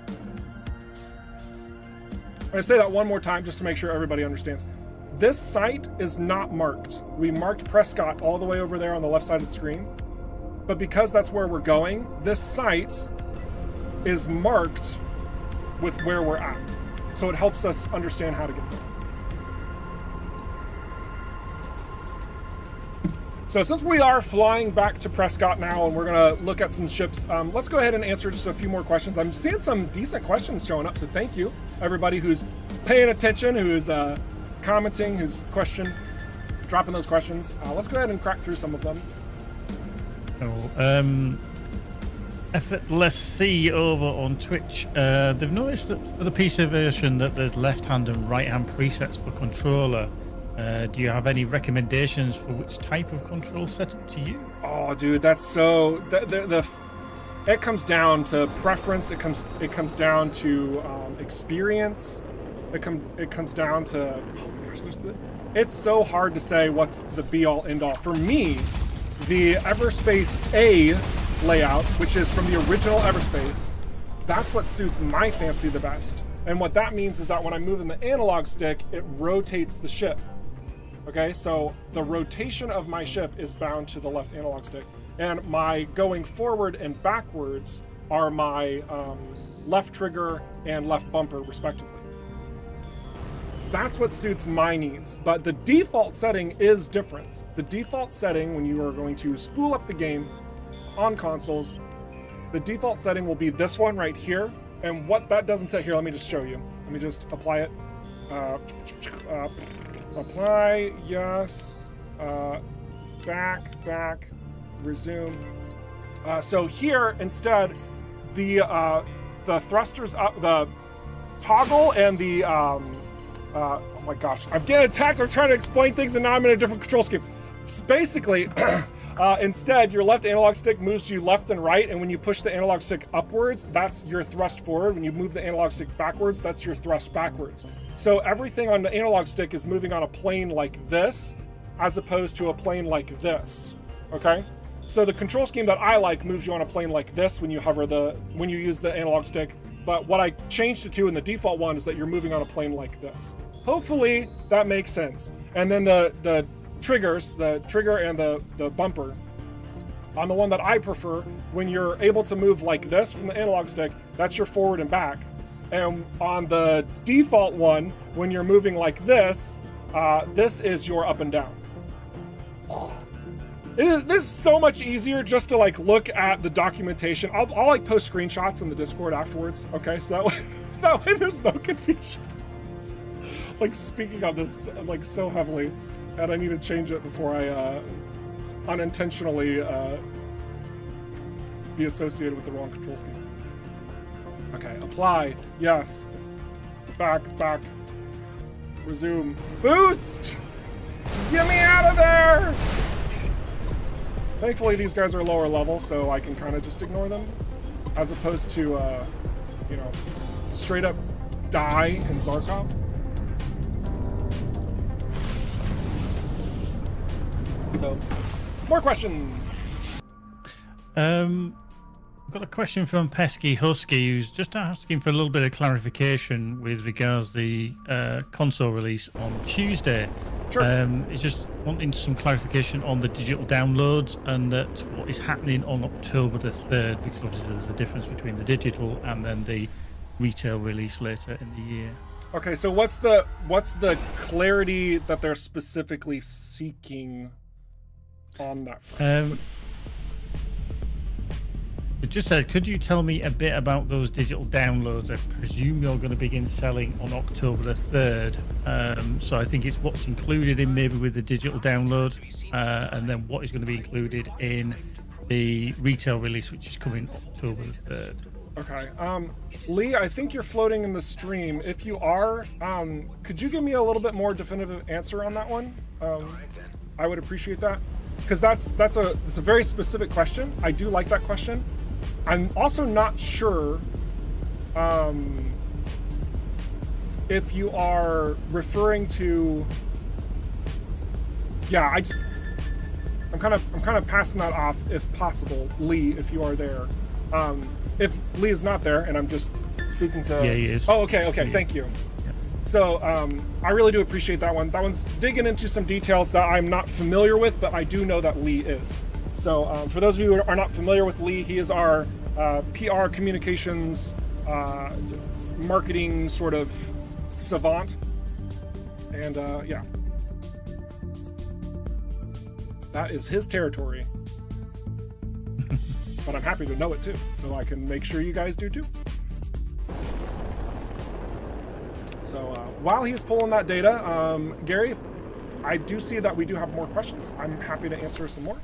I'm gonna say that one more time just to make sure everybody understands. This site is not marked. We marked Prescott all the way over there on the left side of the screen. But because that's where we're going, this site is marked with where we're at. So it helps us understand how to get there. So since we are flying back to Prescott now and we're gonna look at some ships, um, let's go ahead and answer just a few more questions. I'm seeing some decent questions showing up, so thank you everybody who's paying attention, who's uh, commenting, who's question, dropping those questions. Uh, let's go ahead and crack through some of them. Oh, um, Effortless C over on Twitch. Uh, they've noticed that for the PC version that there's left-hand and right-hand presets for controller. Uh, do you have any recommendations for which type of control setup to use? Oh, dude, that's so the the, the it comes down to preference. It comes it comes down to um, experience. It come it comes down to oh my gosh, there's the, it's so hard to say what's the be all end all. For me, the Everspace A layout, which is from the original Everspace, that's what suits my fancy the best. And what that means is that when I'm moving the analog stick, it rotates the ship. Okay, so the rotation of my ship is bound to the left analog stick, and my going forward and backwards are my um, left trigger and left bumper, respectively. That's what suits my needs, but the default setting is different. The default setting, when you are going to spool up the game on consoles, the default setting will be this one right here, and what that doesn't set here, let me just show you. Let me just apply it. Uh, uh, apply, yes, uh, back, back, resume. Uh, so here, instead, the uh, the thrusters up, the toggle and the, um, uh, oh my gosh, I'm getting attacked, I'm trying to explain things and now I'm in a different control scheme. It's basically, (clears throat) uh, instead, your left analog stick moves you left and right, and when you push the analog stick upwards, that's your thrust forward. When you move the analog stick backwards, that's your thrust backwards. So everything on the analog stick is moving on a plane like this, as opposed to a plane like this, okay? So the control scheme that I like moves you on a plane like this when you hover the, when you use the analog stick, but what I changed it to in the default one is that you're moving on a plane like this. Hopefully that makes sense. And then the, the triggers, the trigger and the, the bumper, on the one that I prefer, when you're able to move like this from the analog stick, that's your forward and back. And on the default one, when you're moving like this, uh, this is your up and down. Is, this is so much easier just to like look at the documentation. I'll, I'll like post screenshots in the Discord afterwards. Okay, so that (laughs) way, that way there's no confusion. like speaking on this like so heavily, and I need to change it before I uh, unintentionally uh, be associated with the wrong control scheme. Okay, apply. Yes. Back, back. Resume. Boost! Get me out of there! Thankfully, these guys are lower level, so I can kind of just ignore them. As opposed to, uh, you know, straight up die in Zarkov. So, more questions. Um, got a question from Pesky Husky, who's just asking for a little bit of clarification with regards to the uh, console release on Tuesday. Sure. Um, he's just wanting some clarification on the digital downloads and that what is happening on October the 3rd, because obviously there's a difference between the digital and then the retail release later in the year. Okay, so what's the what's the clarity that they're specifically seeking on that front? Um, Just said, could you tell me a bit about those digital downloads? I presume you're going to begin selling on October the 3rd. Um, so I think it's what's included in maybe with the digital download, uh, and then what is going to be included in the retail release, which is coming October the 3rd. Okay. Um, Lee, I think you're floating in the stream. If you are, um, could you give me a little bit more definitive answer on that one? Um, I would appreciate that because that's that's a it's a very specific question. I do like that question. I'm also not sure um, if you are referring to. Yeah, I just I'm kind of I'm kind of passing that off if possible, Lee, if you are there. Um, if Lee is not there, and I'm just speaking to. Yeah, he is. Oh, okay, okay, He is. thank you. So um, I really do appreciate that one. That one's digging into some details that I'm not familiar with, but I do know that Lee is. So um, for those of you who are not familiar with Lee, he is our uh, PR communications uh, marketing sort of savant. And uh, yeah, that is his territory. (laughs) but I'm happy to know it too, so I can make sure you guys do too. So uh, while he's pulling that data, um, Gary, I do see that we do have more questions. I'm happy to answer some more.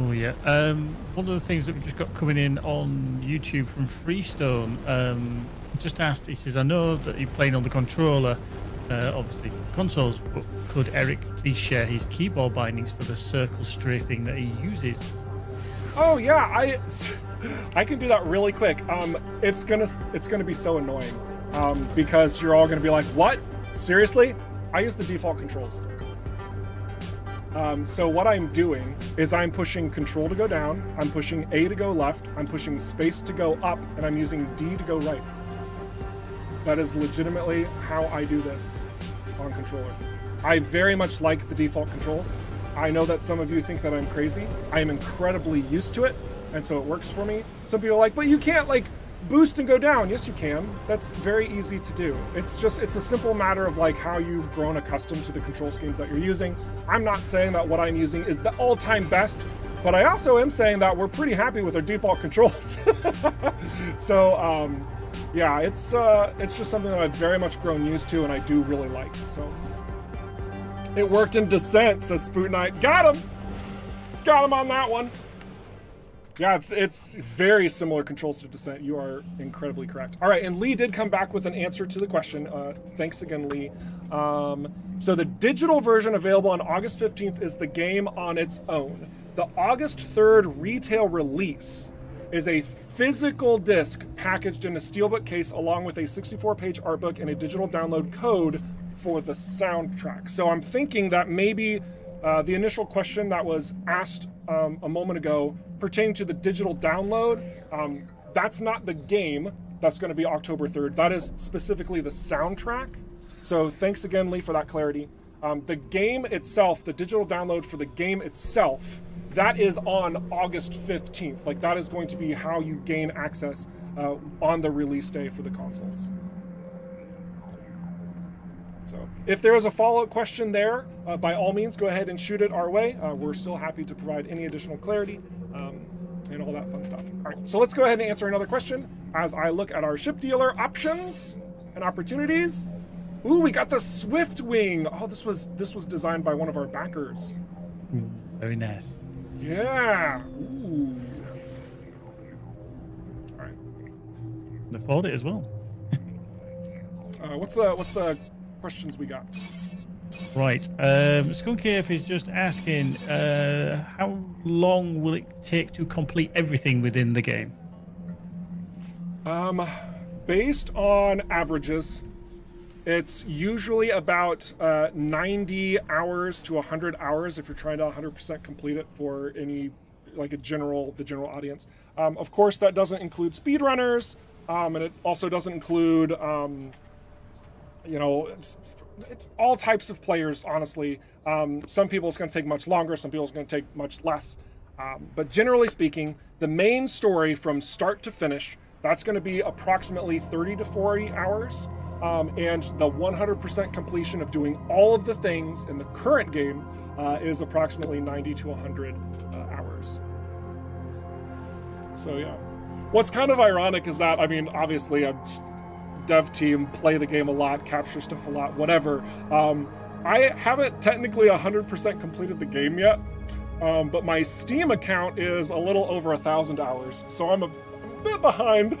Oh yeah. Um, one of the things that we just got coming in on YouTube from Freestone, um, just asked. He says, "I know that you're playing on the controller, uh, obviously consoles, but could Eric please share his keyboard bindings for the circle strafing that he uses?" Oh yeah, I (laughs) I can do that really quick. Um, it's gonna it's gonna be so annoying um, because you're all gonna be like, "What? Seriously?" I use the default controls. Um, so what I'm doing is I'm pushing Control to go down, I'm pushing A to go left, I'm pushing Space to go up, and I'm using D to go right. That is legitimately how I do this on controller. I very much like the default controls. I know that some of you think that I'm crazy. I am incredibly used to it, and so it works for me. Some people are like, but you can't like boost and go down. Yes, you can. That's very easy to do. It's just it's a simple matter of like how you've grown accustomed to the control schemes that you're using. I'm not saying that what I'm using is the all-time best, but I also am saying that we're pretty happy with our default controls. (laughs) so um, yeah, it's uh, it's just something that I've very much grown used to, and I do really like. So it worked in Descent, says Spoot Knight. Got him, got him on that one. Yeah, it's it's very similar controls to Descent. You are incredibly correct. All right, and Lee did come back with an answer to the question. Uh, thanks again, Lee. Um, so the digital version available on August 15th is the game on its own. The August 3rd retail release is a physical disc packaged in a steelbook case along with a 64-page art book and a digital download code for the soundtrack. So I'm thinking that maybe uh, the initial question that was asked um, a moment ago pertaining to the digital download, um, that's not the game. That's going to be October 3rd. That is specifically the soundtrack. So thanks again, Lee, for that clarity. Um, the game itself, the digital download for the game itself, that is on August 15th. Like that is going to be how you gain access uh, on the release day for the consoles. So if there is a follow-up question there, uh, by all means, go ahead and shoot it our way. Uh, we're still happy to provide any additional clarity um, and all that fun stuff. All right, so let's go ahead and answer another question as I look at our ship dealer options and opportunities. Ooh, we got the Swift Wing. Oh, this was this was designed by one of our backers. Very nice. Yeah. Ooh. All right. Afford it as well. (laughs) Uh, what's the what's the questions we got? Right. Um, Skunk Ape is just asking, uh, how long will it take to complete everything within the game? Um, based on averages, It's usually about uh, 90 hours to 100 hours if you're trying to 100% complete it for any like a general the general audience. Um, of course, that doesn't include speedrunners, um, and it also doesn't include um, you know it's, it's all types of players. Honestly, um, some people it's going to take much longer. Some people it's going to take much less. Um, but generally speaking, the main story from start to finish that's going to be approximately 30 to 40 hours. Um, and the 100% completion of doing all of the things in the current game uh, is approximately 90 to 100 uh, hours. So yeah, what's kind of ironic is that I mean, obviously, I'm just dev team, play the game a lot, capture stuff a lot, whatever. Um, I haven't technically 100% completed the game yet, um, but my Steam account is a little over a thousand hours, so I'm a bit behind. (laughs)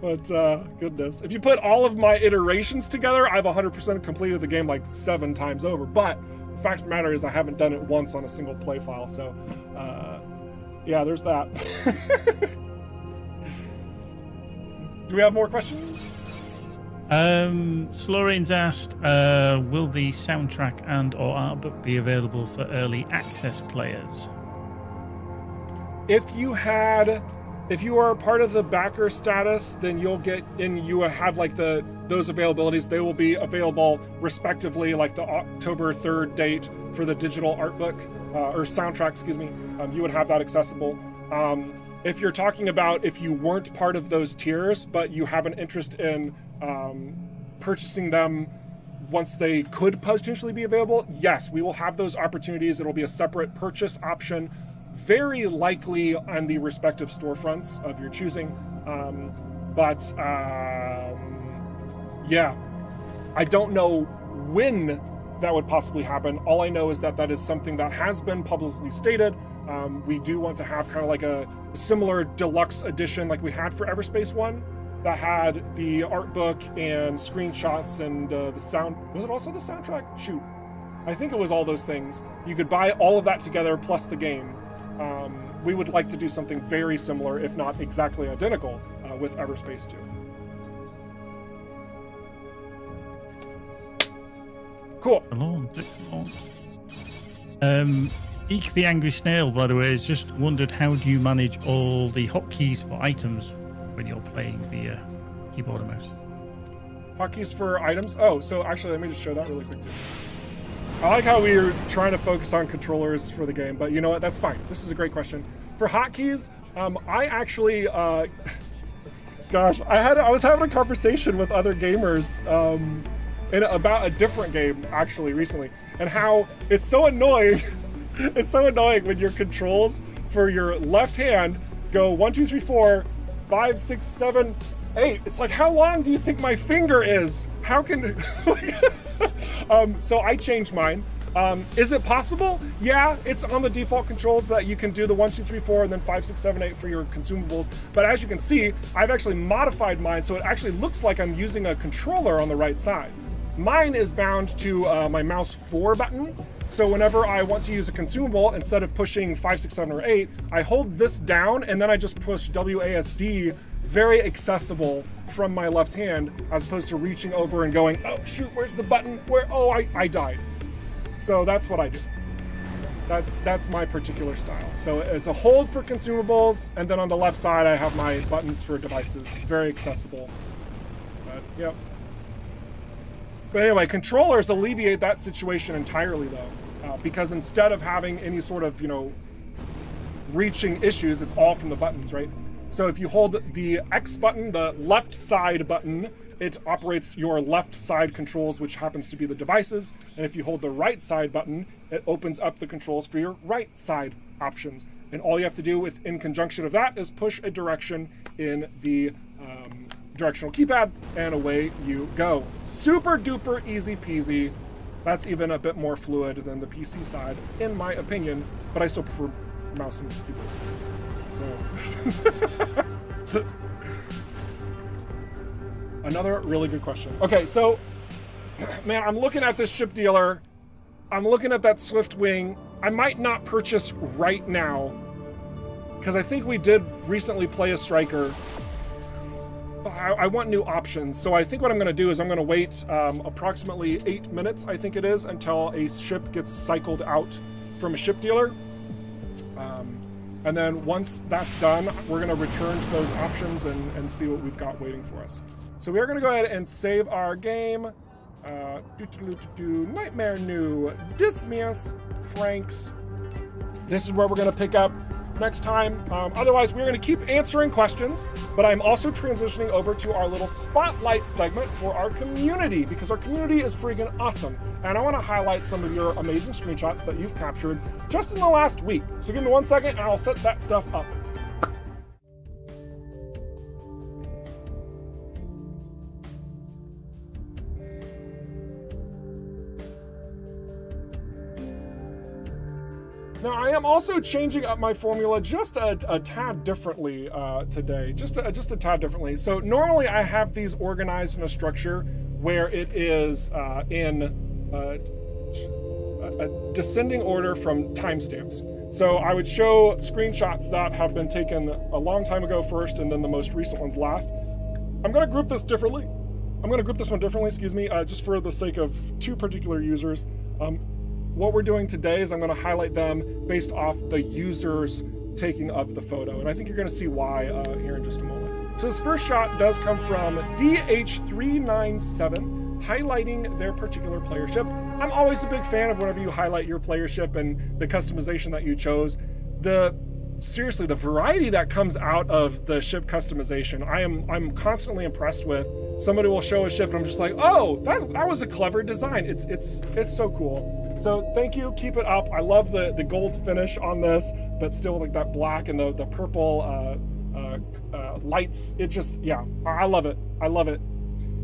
but uh, goodness, if you put all of my iterations together, I've 100% completed the game like seven times over. But the fact of the matter is, I haven't done it once on a single play file. So, uh, yeah, there's that. (laughs) Do we have more questions? Um, asked, uh, will the soundtrack and or art book be available for early access players? if you had if you are part of the backer status then you'll get in. you have like the those availabilities they will be available respectively like the october 3rd date for the digital art book uh, or soundtrack excuse me um, you would have that accessible um, if you're talking about if you weren't part of those tiers but you have an interest in um, purchasing them once they could potentially be available yes we will have those opportunities it'll be a separate purchase option very likely on the respective storefronts of your choosing. Um, but um, yeah, I don't know when that would possibly happen. All I know is that that is something that has been publicly stated. Um, we do want to have kind of like a, similar deluxe edition like we had for Everspace 1 that had the art book and screenshots and uh, the sound. Was it also the soundtrack? Shoot. I think it was all those things. You could buy all of that together plus the game. Um, we would like to do something very similar, if not exactly identical, uh, with Everspace 2. Cool. Alone, alone. Um, Eek the Angry Snail, by the way, has just wondered how do you manage all the hotkeys for items when you're playing the uh, keyboard and mouse? Hotkeys for items. Oh, so actually, let me just show that really quick too. I like how we are trying to focus on controllers for the game, but you know what? That's fine. This is a great question. For hotkeys, um, I actually, uh, (laughs) gosh, I had I was having a conversation with other gamers um, in, about a different game actually recently, and how it's so annoying. (laughs) it's so annoying when your controls for your left hand go one, two, three, four, five, six, seven, eight. It's like, how long do you think my finger is? How can? (laughs) um, so I changed mine. Um, is it possible? Yeah, it's on the default controls that you can do the one, two, three, four, and then five, six, seven, eight for your consumables. But as you can see, I've actually modified mine so it actually looks like I'm using a controller on the right side. Mine is bound to uh, my mouse 4 button. So whenever I want to use a consumable, instead of pushing 5, 6, 7, or 8, I hold this down and then I just push WASD very accessible from my left hand as opposed to reaching over and going, oh shoot, where's the button? Where oh I, I died. So that's what I do. That's that's my particular style. So it's a hold for consumables, and then on the left side I have my buttons for devices. Very accessible. But yep. But anyway, controllers alleviate that situation entirely though. Uh, because instead of having any sort of, you know, reaching issues, it's all from the buttons, right? So if you hold the X button, the left side button, it operates your left side controls, which happens to be the devices. And if you hold the right side button, it opens up the controls for your right side options. And all you have to do with in conjunction of that is push a direction in the um, directional keypad and away you go. Super duper easy peasy. That's even a bit more fluid than the PC side, in my opinion, but I still prefer mouse and keyboard. So. (laughs) Another really good question. Okay, so, (clears throat) man, I'm looking at this ship dealer. I'm looking at that Swift Wing. I might not purchase right now because I think we did recently play a striker. I, want new options. So I think what I'm going to do is I'm going to wait um, approximately eight minutes, I think it is, until a ship gets cycled out from a ship dealer. Um, and then once that's done, we're going to return to those options and, and see what we've got waiting for us. So we are going to go ahead and save our game. Uh, do, do, do, do, Nightmare New, Dismius, Franks. This is where we're going to pick up next time. Um, otherwise, we're going to keep answering questions, but I'm also transitioning over to our little spotlight segment for our community because our community is freaking awesome. And I want to highlight some of your amazing screenshots that you've captured just in the last week. So give me one second and I'll set that stuff up. Am also changing up my formula just a, a tad differently uh, today, just a, just a tad differently. So normally I have these organized in a structure where it is uh, in uh, a, descending order from timestamps. So I would show screenshots that have been taken a long time ago first, and then the most recent ones last. I'm going to group this differently. I'm going to group this one differently, excuse me, uh, just for the sake of two particular users. Um, what we're doing today is I'm going to highlight them based off the user's taking of the photo. And I think you're going to see why uh, here in just a moment. So this first shot does come from DH397, highlighting their particular playership. I'm always a big fan of whenever you highlight your playership and the customization that you chose. The seriously, the variety that comes out of the ship customization, I am I'm constantly impressed with. Somebody will show a ship and I'm just like, oh, that, that was a clever design. It's it's it's so cool. So thank you, keep it up. I love the the gold finish on this, but still like that black and the the purple uh, uh, uh, lights. It just yeah, I love it. I love it.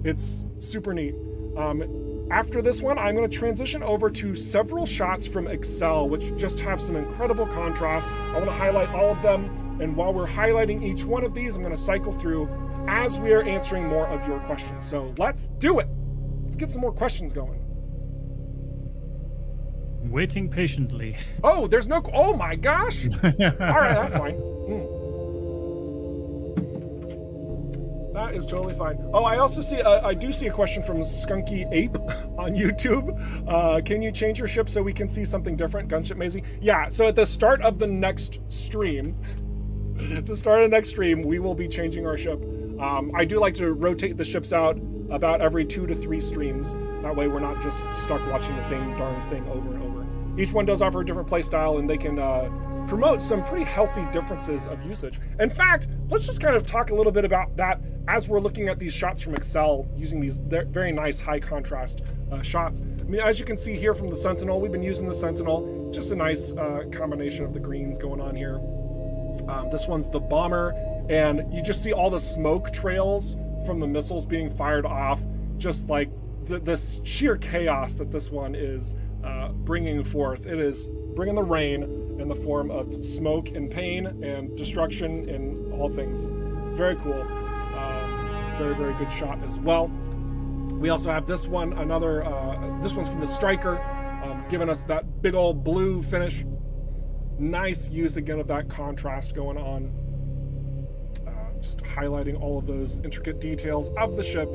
It's super neat. Um, after this one, I'm going to transition over to several shots from Excel, which just have some incredible contrast. I want to highlight all of them, and while we're highlighting each one of these, I'm going to cycle through as we are answering more of your questions. So let's do it. Let's get some more questions going. Waiting patiently. Oh, there's no. Oh my gosh! (laughs) All right, that's fine. Mm. That is totally fine. Oh, I also see. Uh, I do see a question from Skunky Ape (laughs) on YouTube. Uh, can you change your ship so we can see something different, Gunship Maisie? Yeah. So at the start of the next stream, (laughs) the start of the next stream, we will be changing our ship. Um, I do like to rotate the ships out about every two to three streams. That way, we're not just stuck watching the same darn thing over and over. Each one does offer a different playstyle, and they can uh, promote some pretty healthy differences of usage. In fact, let's just kind of talk a little bit about that as we're looking at these shots from Excel using these very nice high contrast uh, shots. I mean, as you can see here from the Sentinel, we've been using the Sentinel. Just a nice uh, combination of the greens going on here. Um, this one's the bomber, and you just see all the smoke trails from the missiles being fired off, just like the, this sheer chaos that this one is uh, bringing forth. It is bringing the rain in the form of smoke and pain and destruction and all things. Very cool. Um, very, very good shot as well. We also have this one, another, uh, this one's from the Striker, um, giving us that big old blue finish. Nice use again of that contrast going on. Uh, just highlighting all of those intricate details of the ship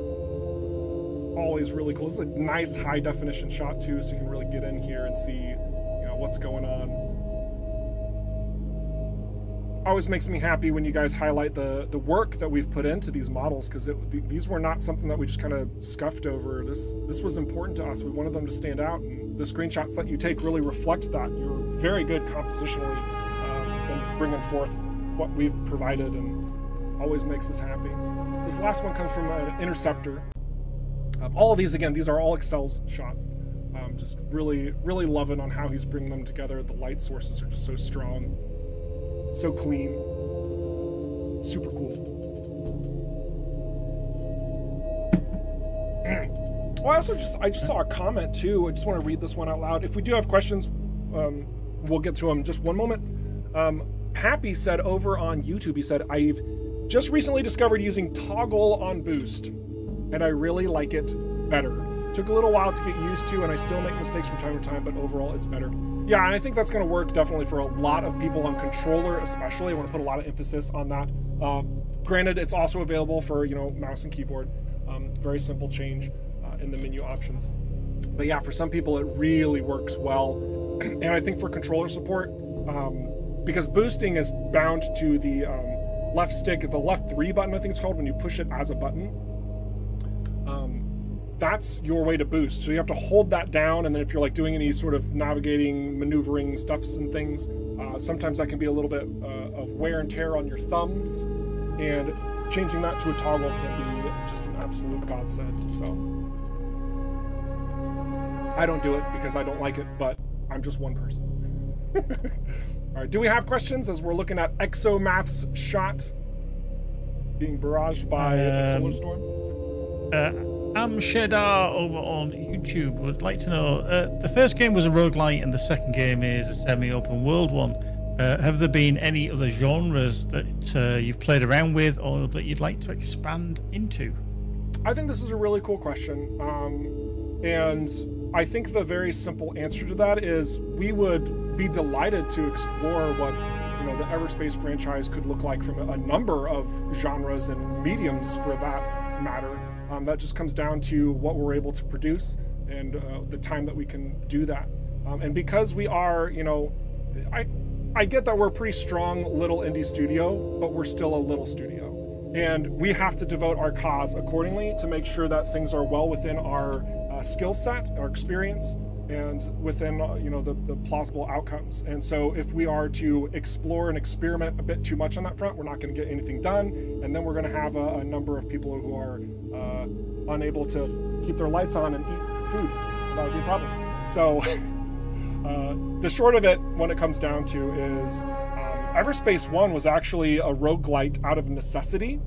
always really cool. This is a nice high definition shot too, so you can really get in here and see, you know, what's going on. Always makes me happy when you guys highlight the the work that we've put into these models because these were not something that we just kind of scuffed over. This this was important to us. We wanted them to stand out, and the screenshots that you take really reflect that. You're very good compositionally um, in bringing forth what we've provided, and always makes us happy. This last one comes from an interceptor. Um, all of these, again, these are all Excel's shots. Um, just really, really loving on how he's bringing them together. The light sources are just so strong, so clean, super cool. (clears throat) Oh, I also just I just saw a comment too. I just want to read this one out loud. If we do have questions, um, we'll get to them. Just one moment. Um, Pappy said over on YouTube, he said, I've just recently discovered using toggle on boost and I really like it better. Took a little while to get used to, and I still make mistakes from time to time, but overall it's better. Yeah, and I think that's going to work definitely for a lot of people on controller, especially. I want to put a lot of emphasis on that. Um, granted, it's also available for you know mouse and keyboard. Um, very simple change uh, in the menu options. But yeah, for some people, it really works well. (clears throat) and I think for controller support, um, because boosting is bound to the um, left stick, the left three button, I think it's called, when you push it as a button. Um, that's your way to boost. So you have to hold that down, and then if you're like doing any sort of navigating, maneuvering stuffs and things, uh, sometimes that can be a little bit uh, of wear and tear on your thumbs, and changing that to a toggle can be just an absolute godsend. So I don't do it because I don't like it, but I'm just one person. (laughs) All right, do we have questions as we're looking at Exomath's shot being barraged by a solar Um, storm? Uh, Am Shedar over on YouTube would like to know uh, the first game was a roguelite and the second game is a semi open world one. Uh, have there been any other genres that uh, you've played around with or that you'd like to expand into? I think this is a really cool question. Um, and I think the very simple answer to that is we would be delighted to explore what you know the Everspace franchise could look like from a, a number of genres and mediums for that matter. Um, that just comes down to what we're able to produce and uh, the time that we can do that. Um, and because we are, you know, I I get that we're a pretty strong little indie studio, but we're still a little studio and we have to devote our cause accordingly to make sure that things are well within our uh, skill set, our experience, and within uh, you know the, the plausible outcomes. And so, if we are to explore and experiment a bit too much on that front, we're not going to get anything done, and then we're going to have a, a number of people who are uh, unable to keep their lights on and eat food. That would be a problem. So. (laughs) Uh, the short of it, when it comes down to, is um, Everspace 1 was actually a roguelite out of necessity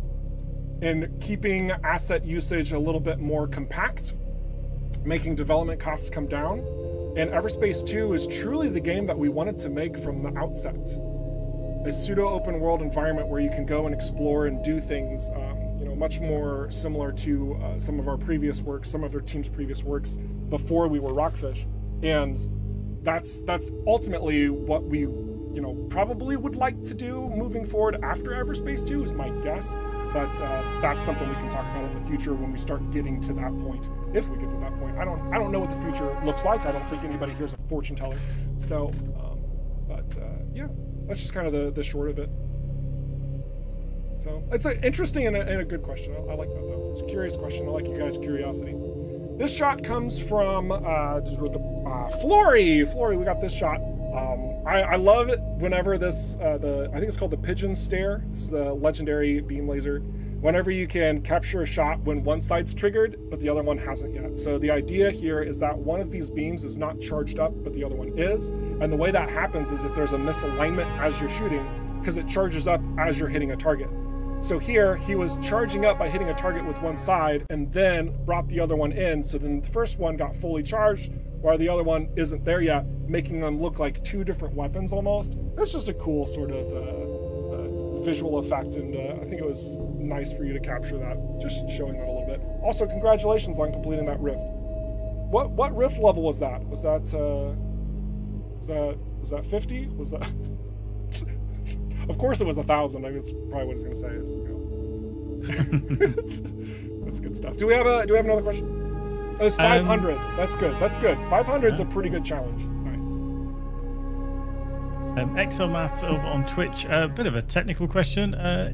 in keeping asset usage a little bit more compact, making development costs come down. And Everspace 2 is truly the game that we wanted to make from the outset. A pseudo open world environment where you can go and explore and do things, um, you know, much more similar to uh, some of our previous works, some of our team's previous works before we were Rockfish. And that's that's ultimately what we you know probably would like to do moving forward after Everspace 2 is my guess but uh, that's something we can talk about in the future when we start getting to that point if we get to that point. I don't I don't know what the future looks like. I don't think anybody here is a fortune teller. So um, but uh, yeah that's just kind of the, the short of it. So it's an interesting and a, and a good question. I, I like that though. It's a curious question. I like you guys curiosity. This shot comes from uh, uh, Flory. Flory, we got this shot. Um, I, I love it whenever this, uh, the I think it's called the pigeon stare. This is a legendary beam laser. Whenever you can capture a shot when one side's triggered, but the other one hasn't yet. So the idea here is that one of these beams is not charged up, but the other one is. And the way that happens is if there's a misalignment as you're shooting, because it charges up as you're hitting a target. So here, he was charging up by hitting a target with one side and then brought the other one in. So then the first one got fully charged, while the other one isn't there yet, making them look like two different weapons almost. That's just a cool sort of uh, uh, visual effect, and uh, I think it was nice for you to capture that, just showing that a little bit. Also, congratulations on completing that rift. What what rift level was that? Was that uh, was that was that 50? Was that? (laughs) of course, it was a thousand. I mean, that's probably what he's gonna say. Is you know. (laughs) It's- that's good stuff. Do we have a Do we have another question? It's Um, 500. that's good. That's good. 500 is a pretty good challenge. Nice. Um, Exomath over on Twitch. A bit of a technical question. Uh,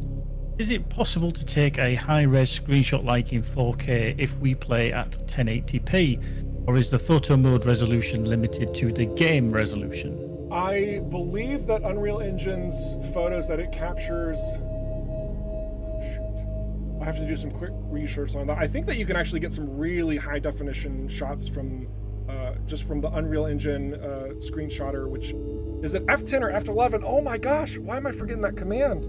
is it possible to take a high res screenshot like in 4K if we play at 1080p? Or is the photo mode resolution limited to the game resolution? I believe that Unreal Engine's photos that it captures. Have to do some quick research on that. I think that you can actually get some really high definition shots from uh, just from the Unreal Engine uh, screenshotter, which is it F10 or F11? Oh my gosh, why am I forgetting that command?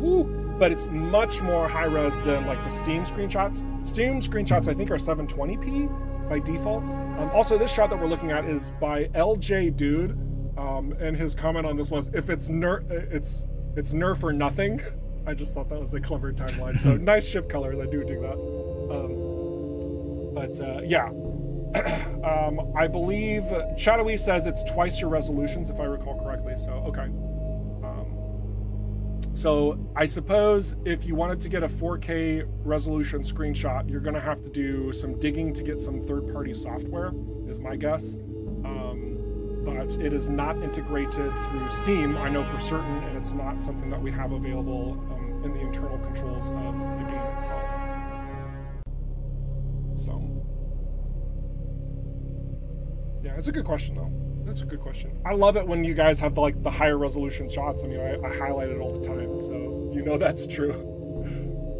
Woo. But it's much more high res than like the Steam screenshots. Steam screenshots, I think, are 720p by default. Um, also, this shot that we're looking at is by LJ Dude, um, and his comment on this was, "If it's ner, it's it's nerf or nothing." (laughs) I just thought that was a clever timeline. So (laughs) nice ship colors. I do dig that. Um, but uh, yeah, (clears throat) um, I believe Shadowy says it's twice your resolutions, if I recall correctly. So okay. Um, So I suppose if you wanted to get a 4K resolution screenshot, you're going to have to do some digging to get some third-party software, is my guess. Um, but it is not integrated through Steam, I know for certain, and it's not something that we have available in the internal controls of the game itself. So, yeah, it's a good question though. That's a good question. I love it when you guys have the, like the higher resolution shots. I mean, I, I highlight it all the time, so you know (laughs) that's true.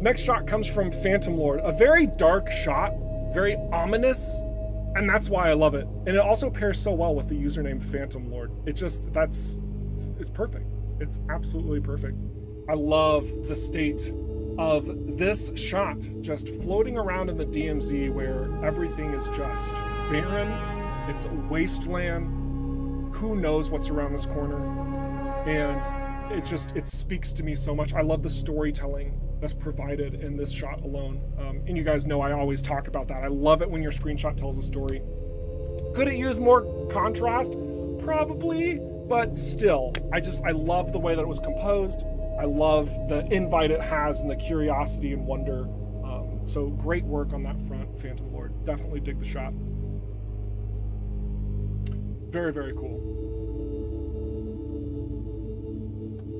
Next shot comes from Phantom Lord, a very dark shot, very ominous, and that's why I love it. And it also pairs so well with the username Phantom Lord. It just that's it's, it's perfect. It's absolutely perfect. I love the state of this shot just floating around in the DMZ where everything is just barren. It's a wasteland. Who knows what's around this corner? And it just it speaks to me so much. I love the storytelling that's provided in this shot alone. Um, and you guys know I always talk about that. I love it when your screenshot tells a story. Could it use more contrast? Probably, but still, I just I love the way that it was composed. I love the invite it has and the curiosity and wonder. Um, so great work on that front, Phantom Lord. Definitely dig the shot. Very, very cool.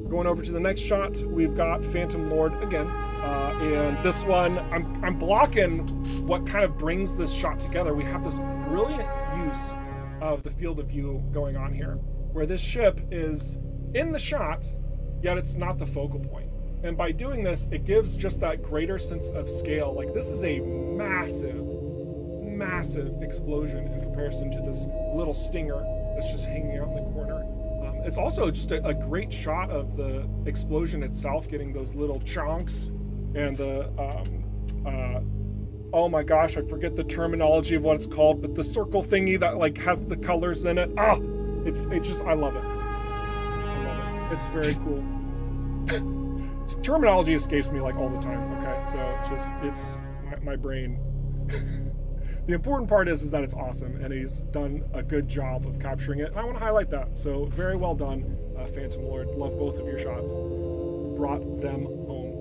Going over to the next shot, we've got Phantom Lord again. Uh, and this one, I'm, I'm blocking what kind of brings this shot together. We have this brilliant use of the field of view going on here, where this ship is in the shot, yet it's not the focal point. And by doing this, it gives just that greater sense of scale. Like this is a massive, massive explosion in comparison to this little stinger that's just hanging out in the corner. Um, it's also just a, a great shot of the explosion itself, getting those little chunks and the um, uh, oh my gosh, I forget the terminology of what it's called, but the circle thingy that like has the colors in it. Ah, it's it just I love it. I love it. It's very cool. Terminology escapes me like all the time. Okay, so just it's my, my brain. the important part is is that it's awesome, and he's done a good job of capturing it. And I want to highlight that. So very well done, uh, Phantom Lord. Love both of your shots. Brought them home.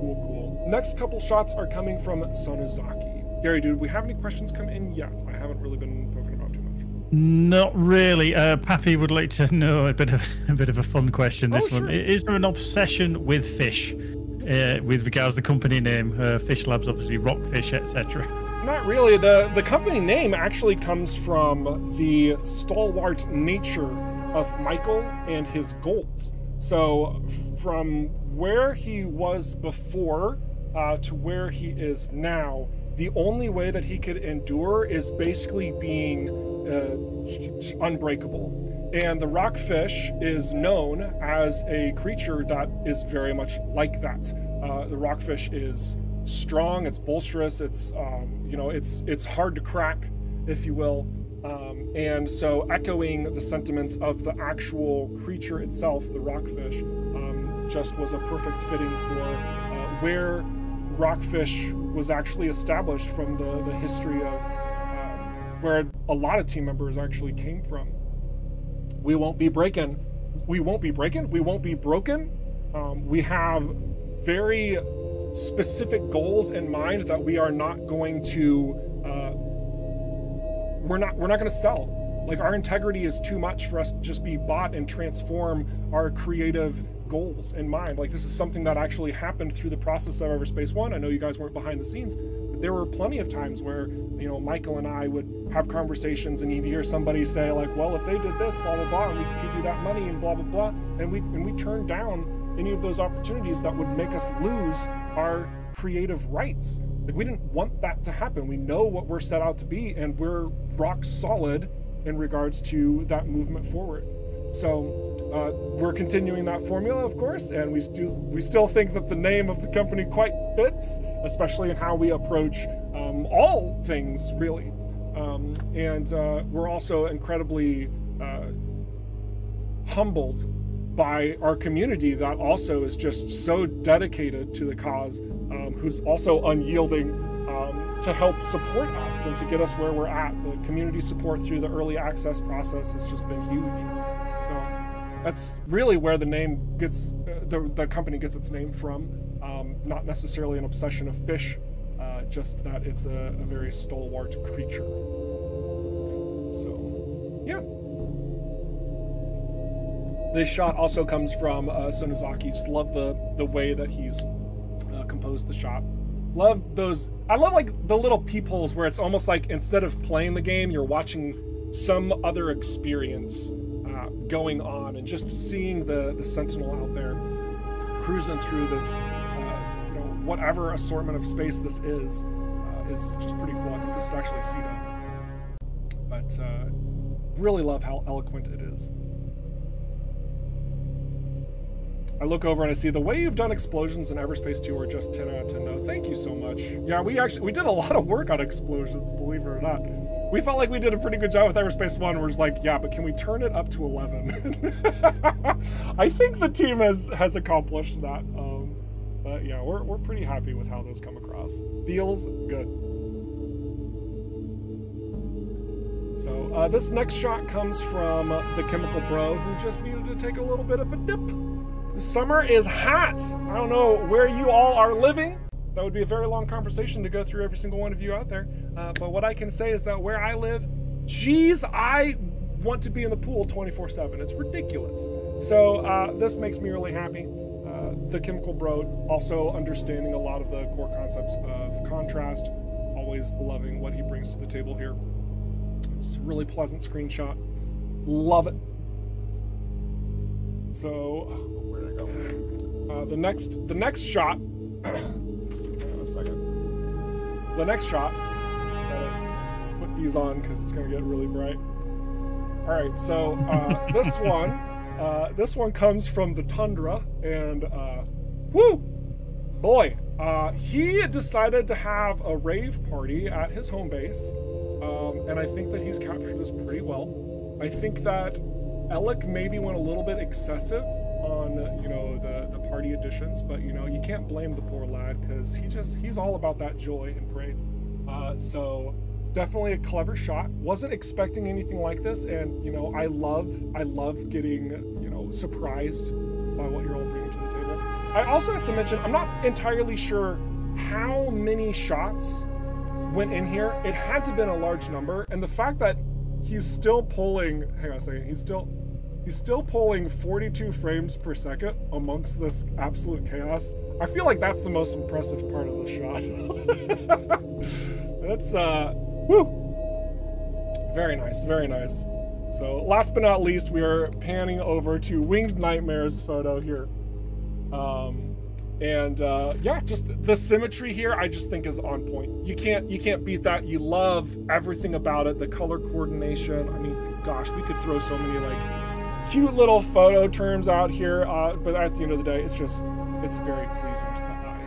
Cool, cool. Next couple shots are coming from Sonozaki. Gary, dude, we have any questions come in yet? I haven't really been poking about too much. Not really. Uh, Pappy would like to (laughs) know a bit of a bit of a fun question. This Oh, one sure. is there an obsession with fish, uh, with regards to the company name, uh, Fishlabs, obviously Rockfish, etc. Not really. The the company name actually comes from the stalwart nature of Michael and his goals. So from where he was before uh, to where he is now, the only way that he could endure is basically being uh, unbreakable. And the rockfish is known as a creature that is very much like that. Uh, the rockfish is strong, it's bolsterous, it's um, you know, it's it's hard to crack, if you will. Um, and so, echoing the sentiments of the actual creature itself, the rockfish, um, just was a perfect fitting for uh, where rockfish was actually established from the the history of um, where a lot of team members actually came from. We won't be breaking. We won't be breaking. We won't be broken. Um, we have very specific goals in mind that we are not going to uh, we're not we're not going to sell like our integrity is too much for us to just be bought and transform our creative goals in mind like this is something that actually happened through the process of everspace one i know you guys weren't behind the scenes but there were plenty of times where you know michael and i would have conversations and you'd hear somebody say like well if they did this blah blah blah and we could give you that money and blah blah blah and we and we turned down any of those opportunities that would make us lose our creative rights. Like we didn't want that to happen. We know what we're set out to be, and we're rock solid in regards to that movement forward. So uh, we're continuing that formula, of course, and we still we still think that the name of the company quite fits, especially in how we approach um, all things, really. Um, and uh, we're also incredibly uh, humbled by our community that also is just so dedicated to the cause, um, who's also unyielding um, to help support us and to get us where we're at. The community support through the early access process has just been huge. So that's really where the name gets uh, the the company gets its name from. Um, not necessarily an obsession of fish, uh, just that it's a, a very stalwart creature. So, yeah. This shot also comes from uh, Sonozaki. Just love the the way that he's uh, composed the shot. Love those. I love like the little peepholes where it's almost like instead of playing the game, you're watching some other experience going on, and just seeing the the Sentinel out there cruising through this, uh, you know, whatever assortment of space this is, uh, is just pretty cool. I think this is actually CETA, but uh, really love how eloquent it is. I look over and I see the way you've done explosions in Everspace 2 are just 10 out of 10 though. Thank you so much. Yeah, we actually we did a lot of work on explosions, believe it or not. We felt like we did a pretty good job with Everspace 1. We're just like, yeah, but can we turn it up to 11? (laughs) I think the team has has accomplished that. Um, but yeah, we're, we're pretty happy with how those come across. Feels good. So uh, this next shot comes from the Chemical Bro, who just needed to take a little bit of a dip. Summer is hot. I don't know where you all are living. That would be a very long conversation to go through every single one of you out there. Uh, but what I can say is that where I live, geez, I want to be in the pool 24 7. It's ridiculous. So uh, this makes me really happy. Uh, the Chemical Bro also understanding a lot of the core concepts of contrast. Always loving what he brings to the table here. It's a really pleasant screenshot. Love it. So, where did I go? Uh, the next, the next shot. Hang on a second. The next shot. Gotta put these on because it's gonna get really bright. All right, so uh, (laughs) this one, uh, this one comes from the tundra, and uh, woo, boy, uh, he decided to have a rave party at his home base, um, and I think that he's captured this pretty well. I think that Alec maybe went a little bit excessive on you know the the party editions, but you know you can't blame the poor lad because he just he's all about that joy and praise. Uh, so definitely a clever shot. Wasn't expecting anything like this, and you know I love I love getting you know surprised by what you're all bringing to the table. I also have to mention I'm not entirely sure how many shots went in here. It had to have been a large number, and the fact that he's still pulling. Hang on a second. He's still he's still pulling 42 frames per second amongst this absolute chaos. I feel like that's the most impressive part of the shot. (laughs) that's uh, woo. Very nice, very nice. So last but not least, we are panning over to Winged Nightmares photo here. Um, and uh, yeah, just the symmetry here, I just think is on point. You can't you can't beat that. You love everything about it, the color coordination. I mean, gosh, we could throw so many like cute little photo terms out here, uh, but at the end of the day, it's just it's very pleasing to the eye.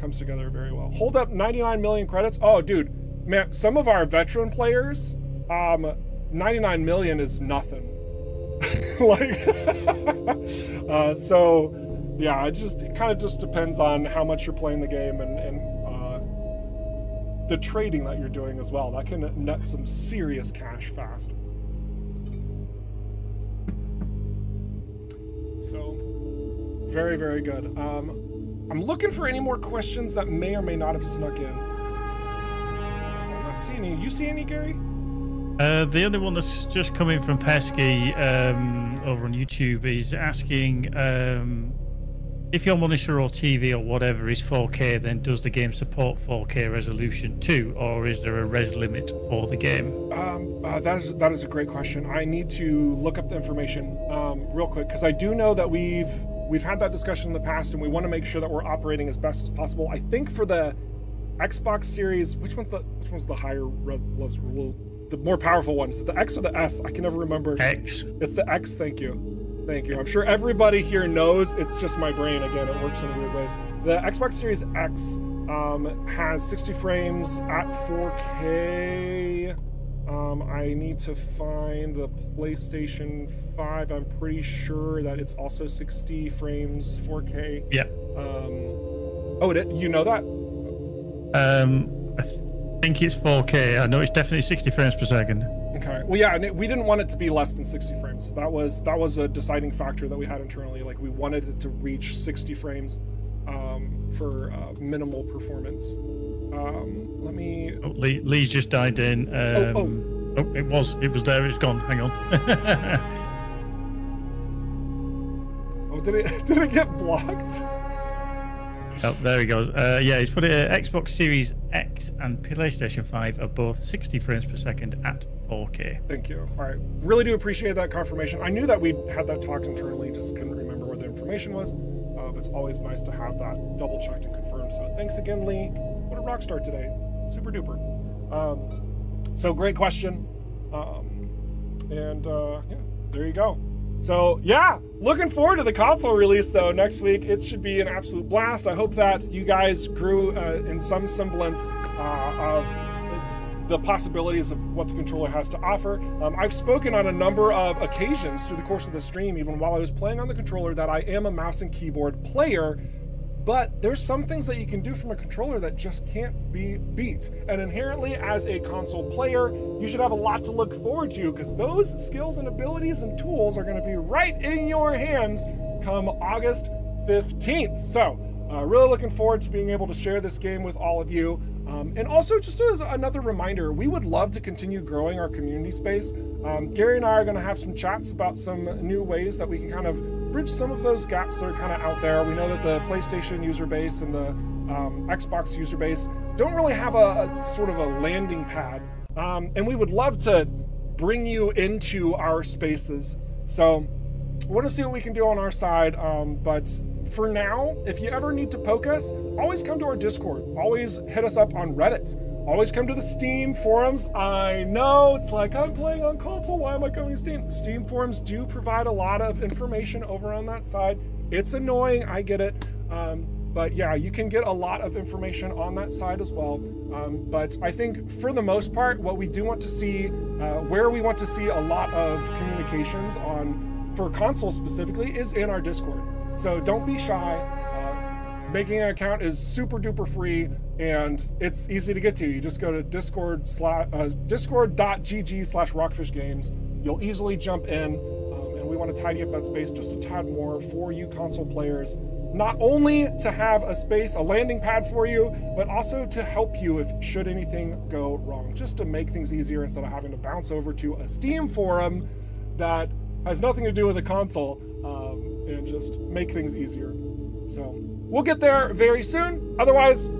Comes together very well. Hold up 99 million credits. Oh, dude, man, some of our veteran players, um, 99 million is nothing. (laughs) like, (laughs) uh, so yeah, it just it kind of just depends on how much you're playing the game and, and uh, the trading that you're doing as well. That can net some serious cash fast. So, very, very good. Um, I'm looking for any more questions that may or may not have snuck in. I'm not seeing any. You see any, Gary? Uh, the other one that's just coming from Pesky um, over on YouTube is asking um, if your monitor or TV or whatever is 4K, then does the game support 4K resolution too, or is there a res limit for the game? Um, uh, that is that is a great question. I need to look up the information um, real quick because I do know that we've we've had that discussion in the past, and we want to make sure that we're operating as best as possible. I think for the Xbox Series, which one's the which one's the higher res, res, the more powerful one? Is it the X or the S? I can never remember. X. It's the X. Thank you. Thank you. I'm sure everybody here knows. It's just my brain again. It works in weird ways. The Xbox Series X um, has 60 frames at 4K. Um, I need to find the PlayStation 5. I'm pretty sure that it's also 60 frames 4K. Yeah. Um, oh, it, you know that? Um, I th- think it's 4K. I know it's definitely 60 frames per second. Okay. Well, yeah, and it, we didn't want it to be less than 60 frames. That was that was a deciding factor that we had internally. Like we wanted it to reach 60 frames um, for uh, minimal performance. Um, let me. Oh, Lee, Lee's just died in. Um, oh. oh, it was. It was there. It's gone. Hang on. (laughs) Oh, did it (laughs) did it get blocked? oh, there he goes. Uh, yeah, he's put it. Uh, Xbox Series X and PlayStation 5 are both 60 frames per second at 4K. Thank you. All right. Really do appreciate that confirmation. I knew that we had that talked internally, just couldn't remember what the information was. Uh, but it's always nice to have that double checked and confirmed. So thanks again, Lee. What a rock star today. Super duper. Um, so great question. Um, and uh, yeah, there you go. So yeah, looking forward to the console release though next week. It should be an absolute blast. I hope that you guys grew uh, in some semblance uh, of the possibilities of what the controller has to offer. Um, I've spoken on a number of occasions through the course of the stream, even while I was playing on the controller, that I am a mouse and keyboard player. But there's some things that you can do from a controller that just can't be beat. And inherently, as a console player, you should have a lot to look forward to because those skills and abilities and tools are going to be right in your hands come August 15th. So, uh, really looking forward to being able to share this game with all of you. Um, and also, just as another reminder, we would love to continue growing our community space. Um, Gary and I are going to have some chats about some new ways that we can kind of bridge some of those gaps that are kind of out there. We know that the PlayStation user base and the um, Xbox user base don't really have a, a sort of a landing pad. Um, and we would love to bring you into our spaces. So, I want to see what we can do on our side. Um, but for now, if you ever need to poke us, always come to our Discord. Always hit us up on Reddit. Always come to the Steam forums. I know it's like I'm playing on console. Why am I going to Steam? Steam forums do provide a lot of information over on that side. It's annoying, I get it. Um, but yeah, you can get a lot of information on that side as well. Um, but I think for the most part, what we do want to see, uh, where we want to see a lot of communications on for console specifically, is in our Discord. So don't be shy. Uh, making an account is super duper free and it's easy to get to. You just go to discord slash uh, discord.gg slash rockfish games. You'll easily jump in um, and we want to tidy up that space just a tad more for you console players. Not only to have a space, a landing pad for you, but also to help you if should anything go wrong, just to make things easier instead of having to bounce over to a Steam forum that has nothing to do with the console um, and just make things easier. So we'll get there very soon. Otherwise,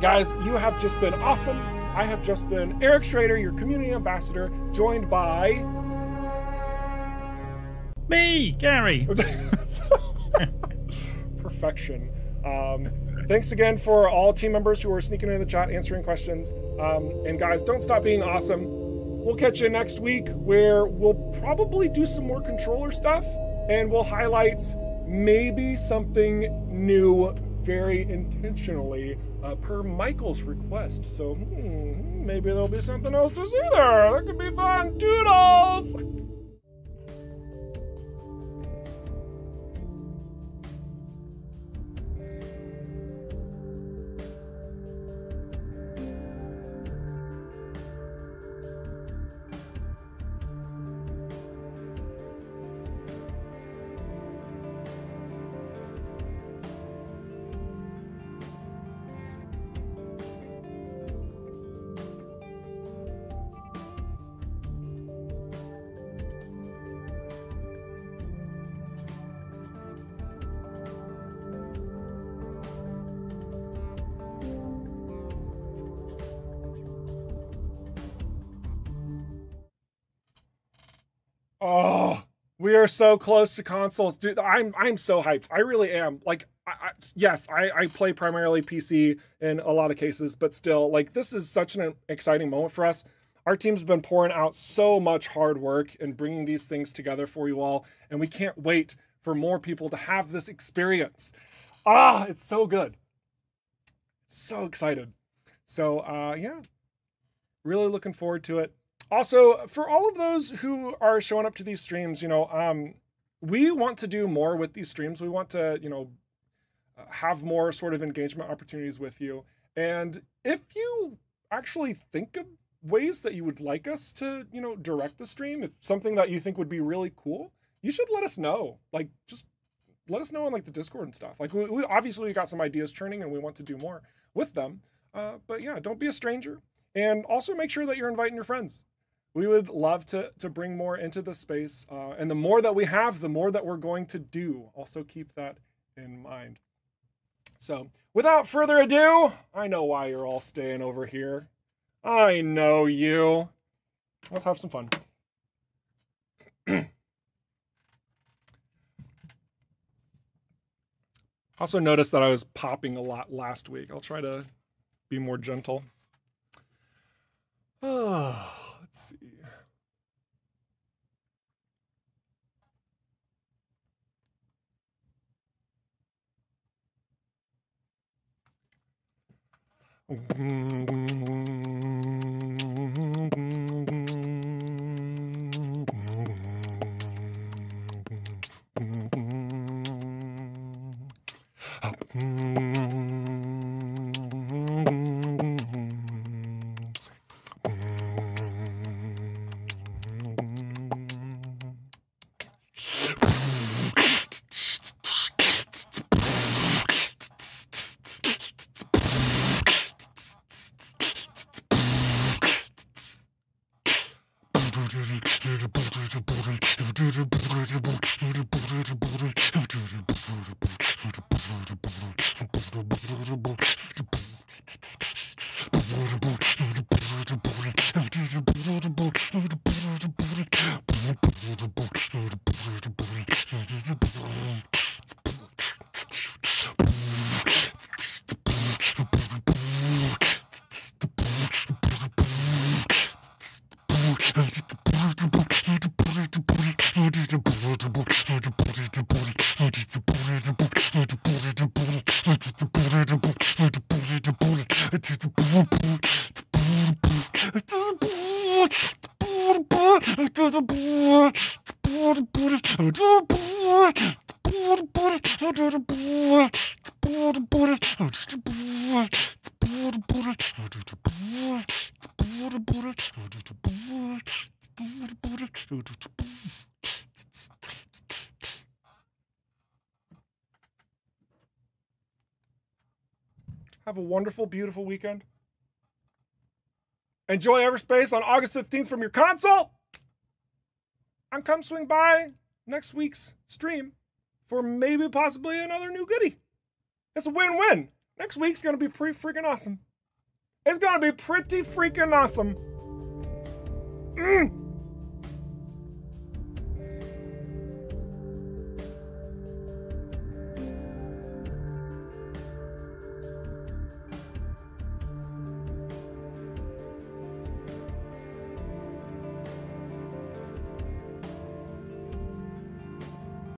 guys, you have just been awesome. I have just been Eric Schrader, your community ambassador, joined by Me, Gary. (laughs) perfection. Um, thanks again for all team members who are sneaking in the chat, answering questions. Um, and guys, don't stop being awesome. We'll catch you next week where we'll probably do some more controller stuff and we'll highlight maybe something new very intentionally uh, per Michael's request. So hmm, maybe there'll be something else to see there. That could be fun. Toodles! Oh, we are so close to consoles, dude. I'm I'm so hyped. I really am. Like, I, I, yes, I I play primarily PC in a lot of cases, but still, like, this is such an exciting moment for us. Our team's been pouring out so much hard work and bringing these things together for you all, and we can't wait for more people to have this experience. Ah, it's so good. So excited. So, uh, yeah, really looking forward to it also for all of those who are showing up to these streams you know um we want to do more with these streams we want to you know have more sort of engagement opportunities with you and if you actually think of ways that you would like us to, you know, direct the stream, if something that you think would be really cool, you should let us know. Like, just let us know on like the Discord and stuff. Like, we, we obviously got some ideas churning, and we want to do more with them. Uh, but yeah, don't be a stranger, and also make sure that you're inviting your friends. We would love to to bring more into the space, uh, and the more that we have, the more that we're going to do. Also, keep that in mind. So, without further ado, I know why you're all staying over here. I know you. Let's have some fun. (clears throat) also noticed that I was popping a lot last week. I'll try to be more gentle. (sighs) Oh, let's see. Have a wonderful, beautiful weekend. Enjoy Everspace on August 15th from your console. I'm come swing by next week's stream for maybe possibly another new goodie. It's a win-win. Next week's gonna be pretty freaking awesome. It's gonna be pretty freaking awesome. Mm.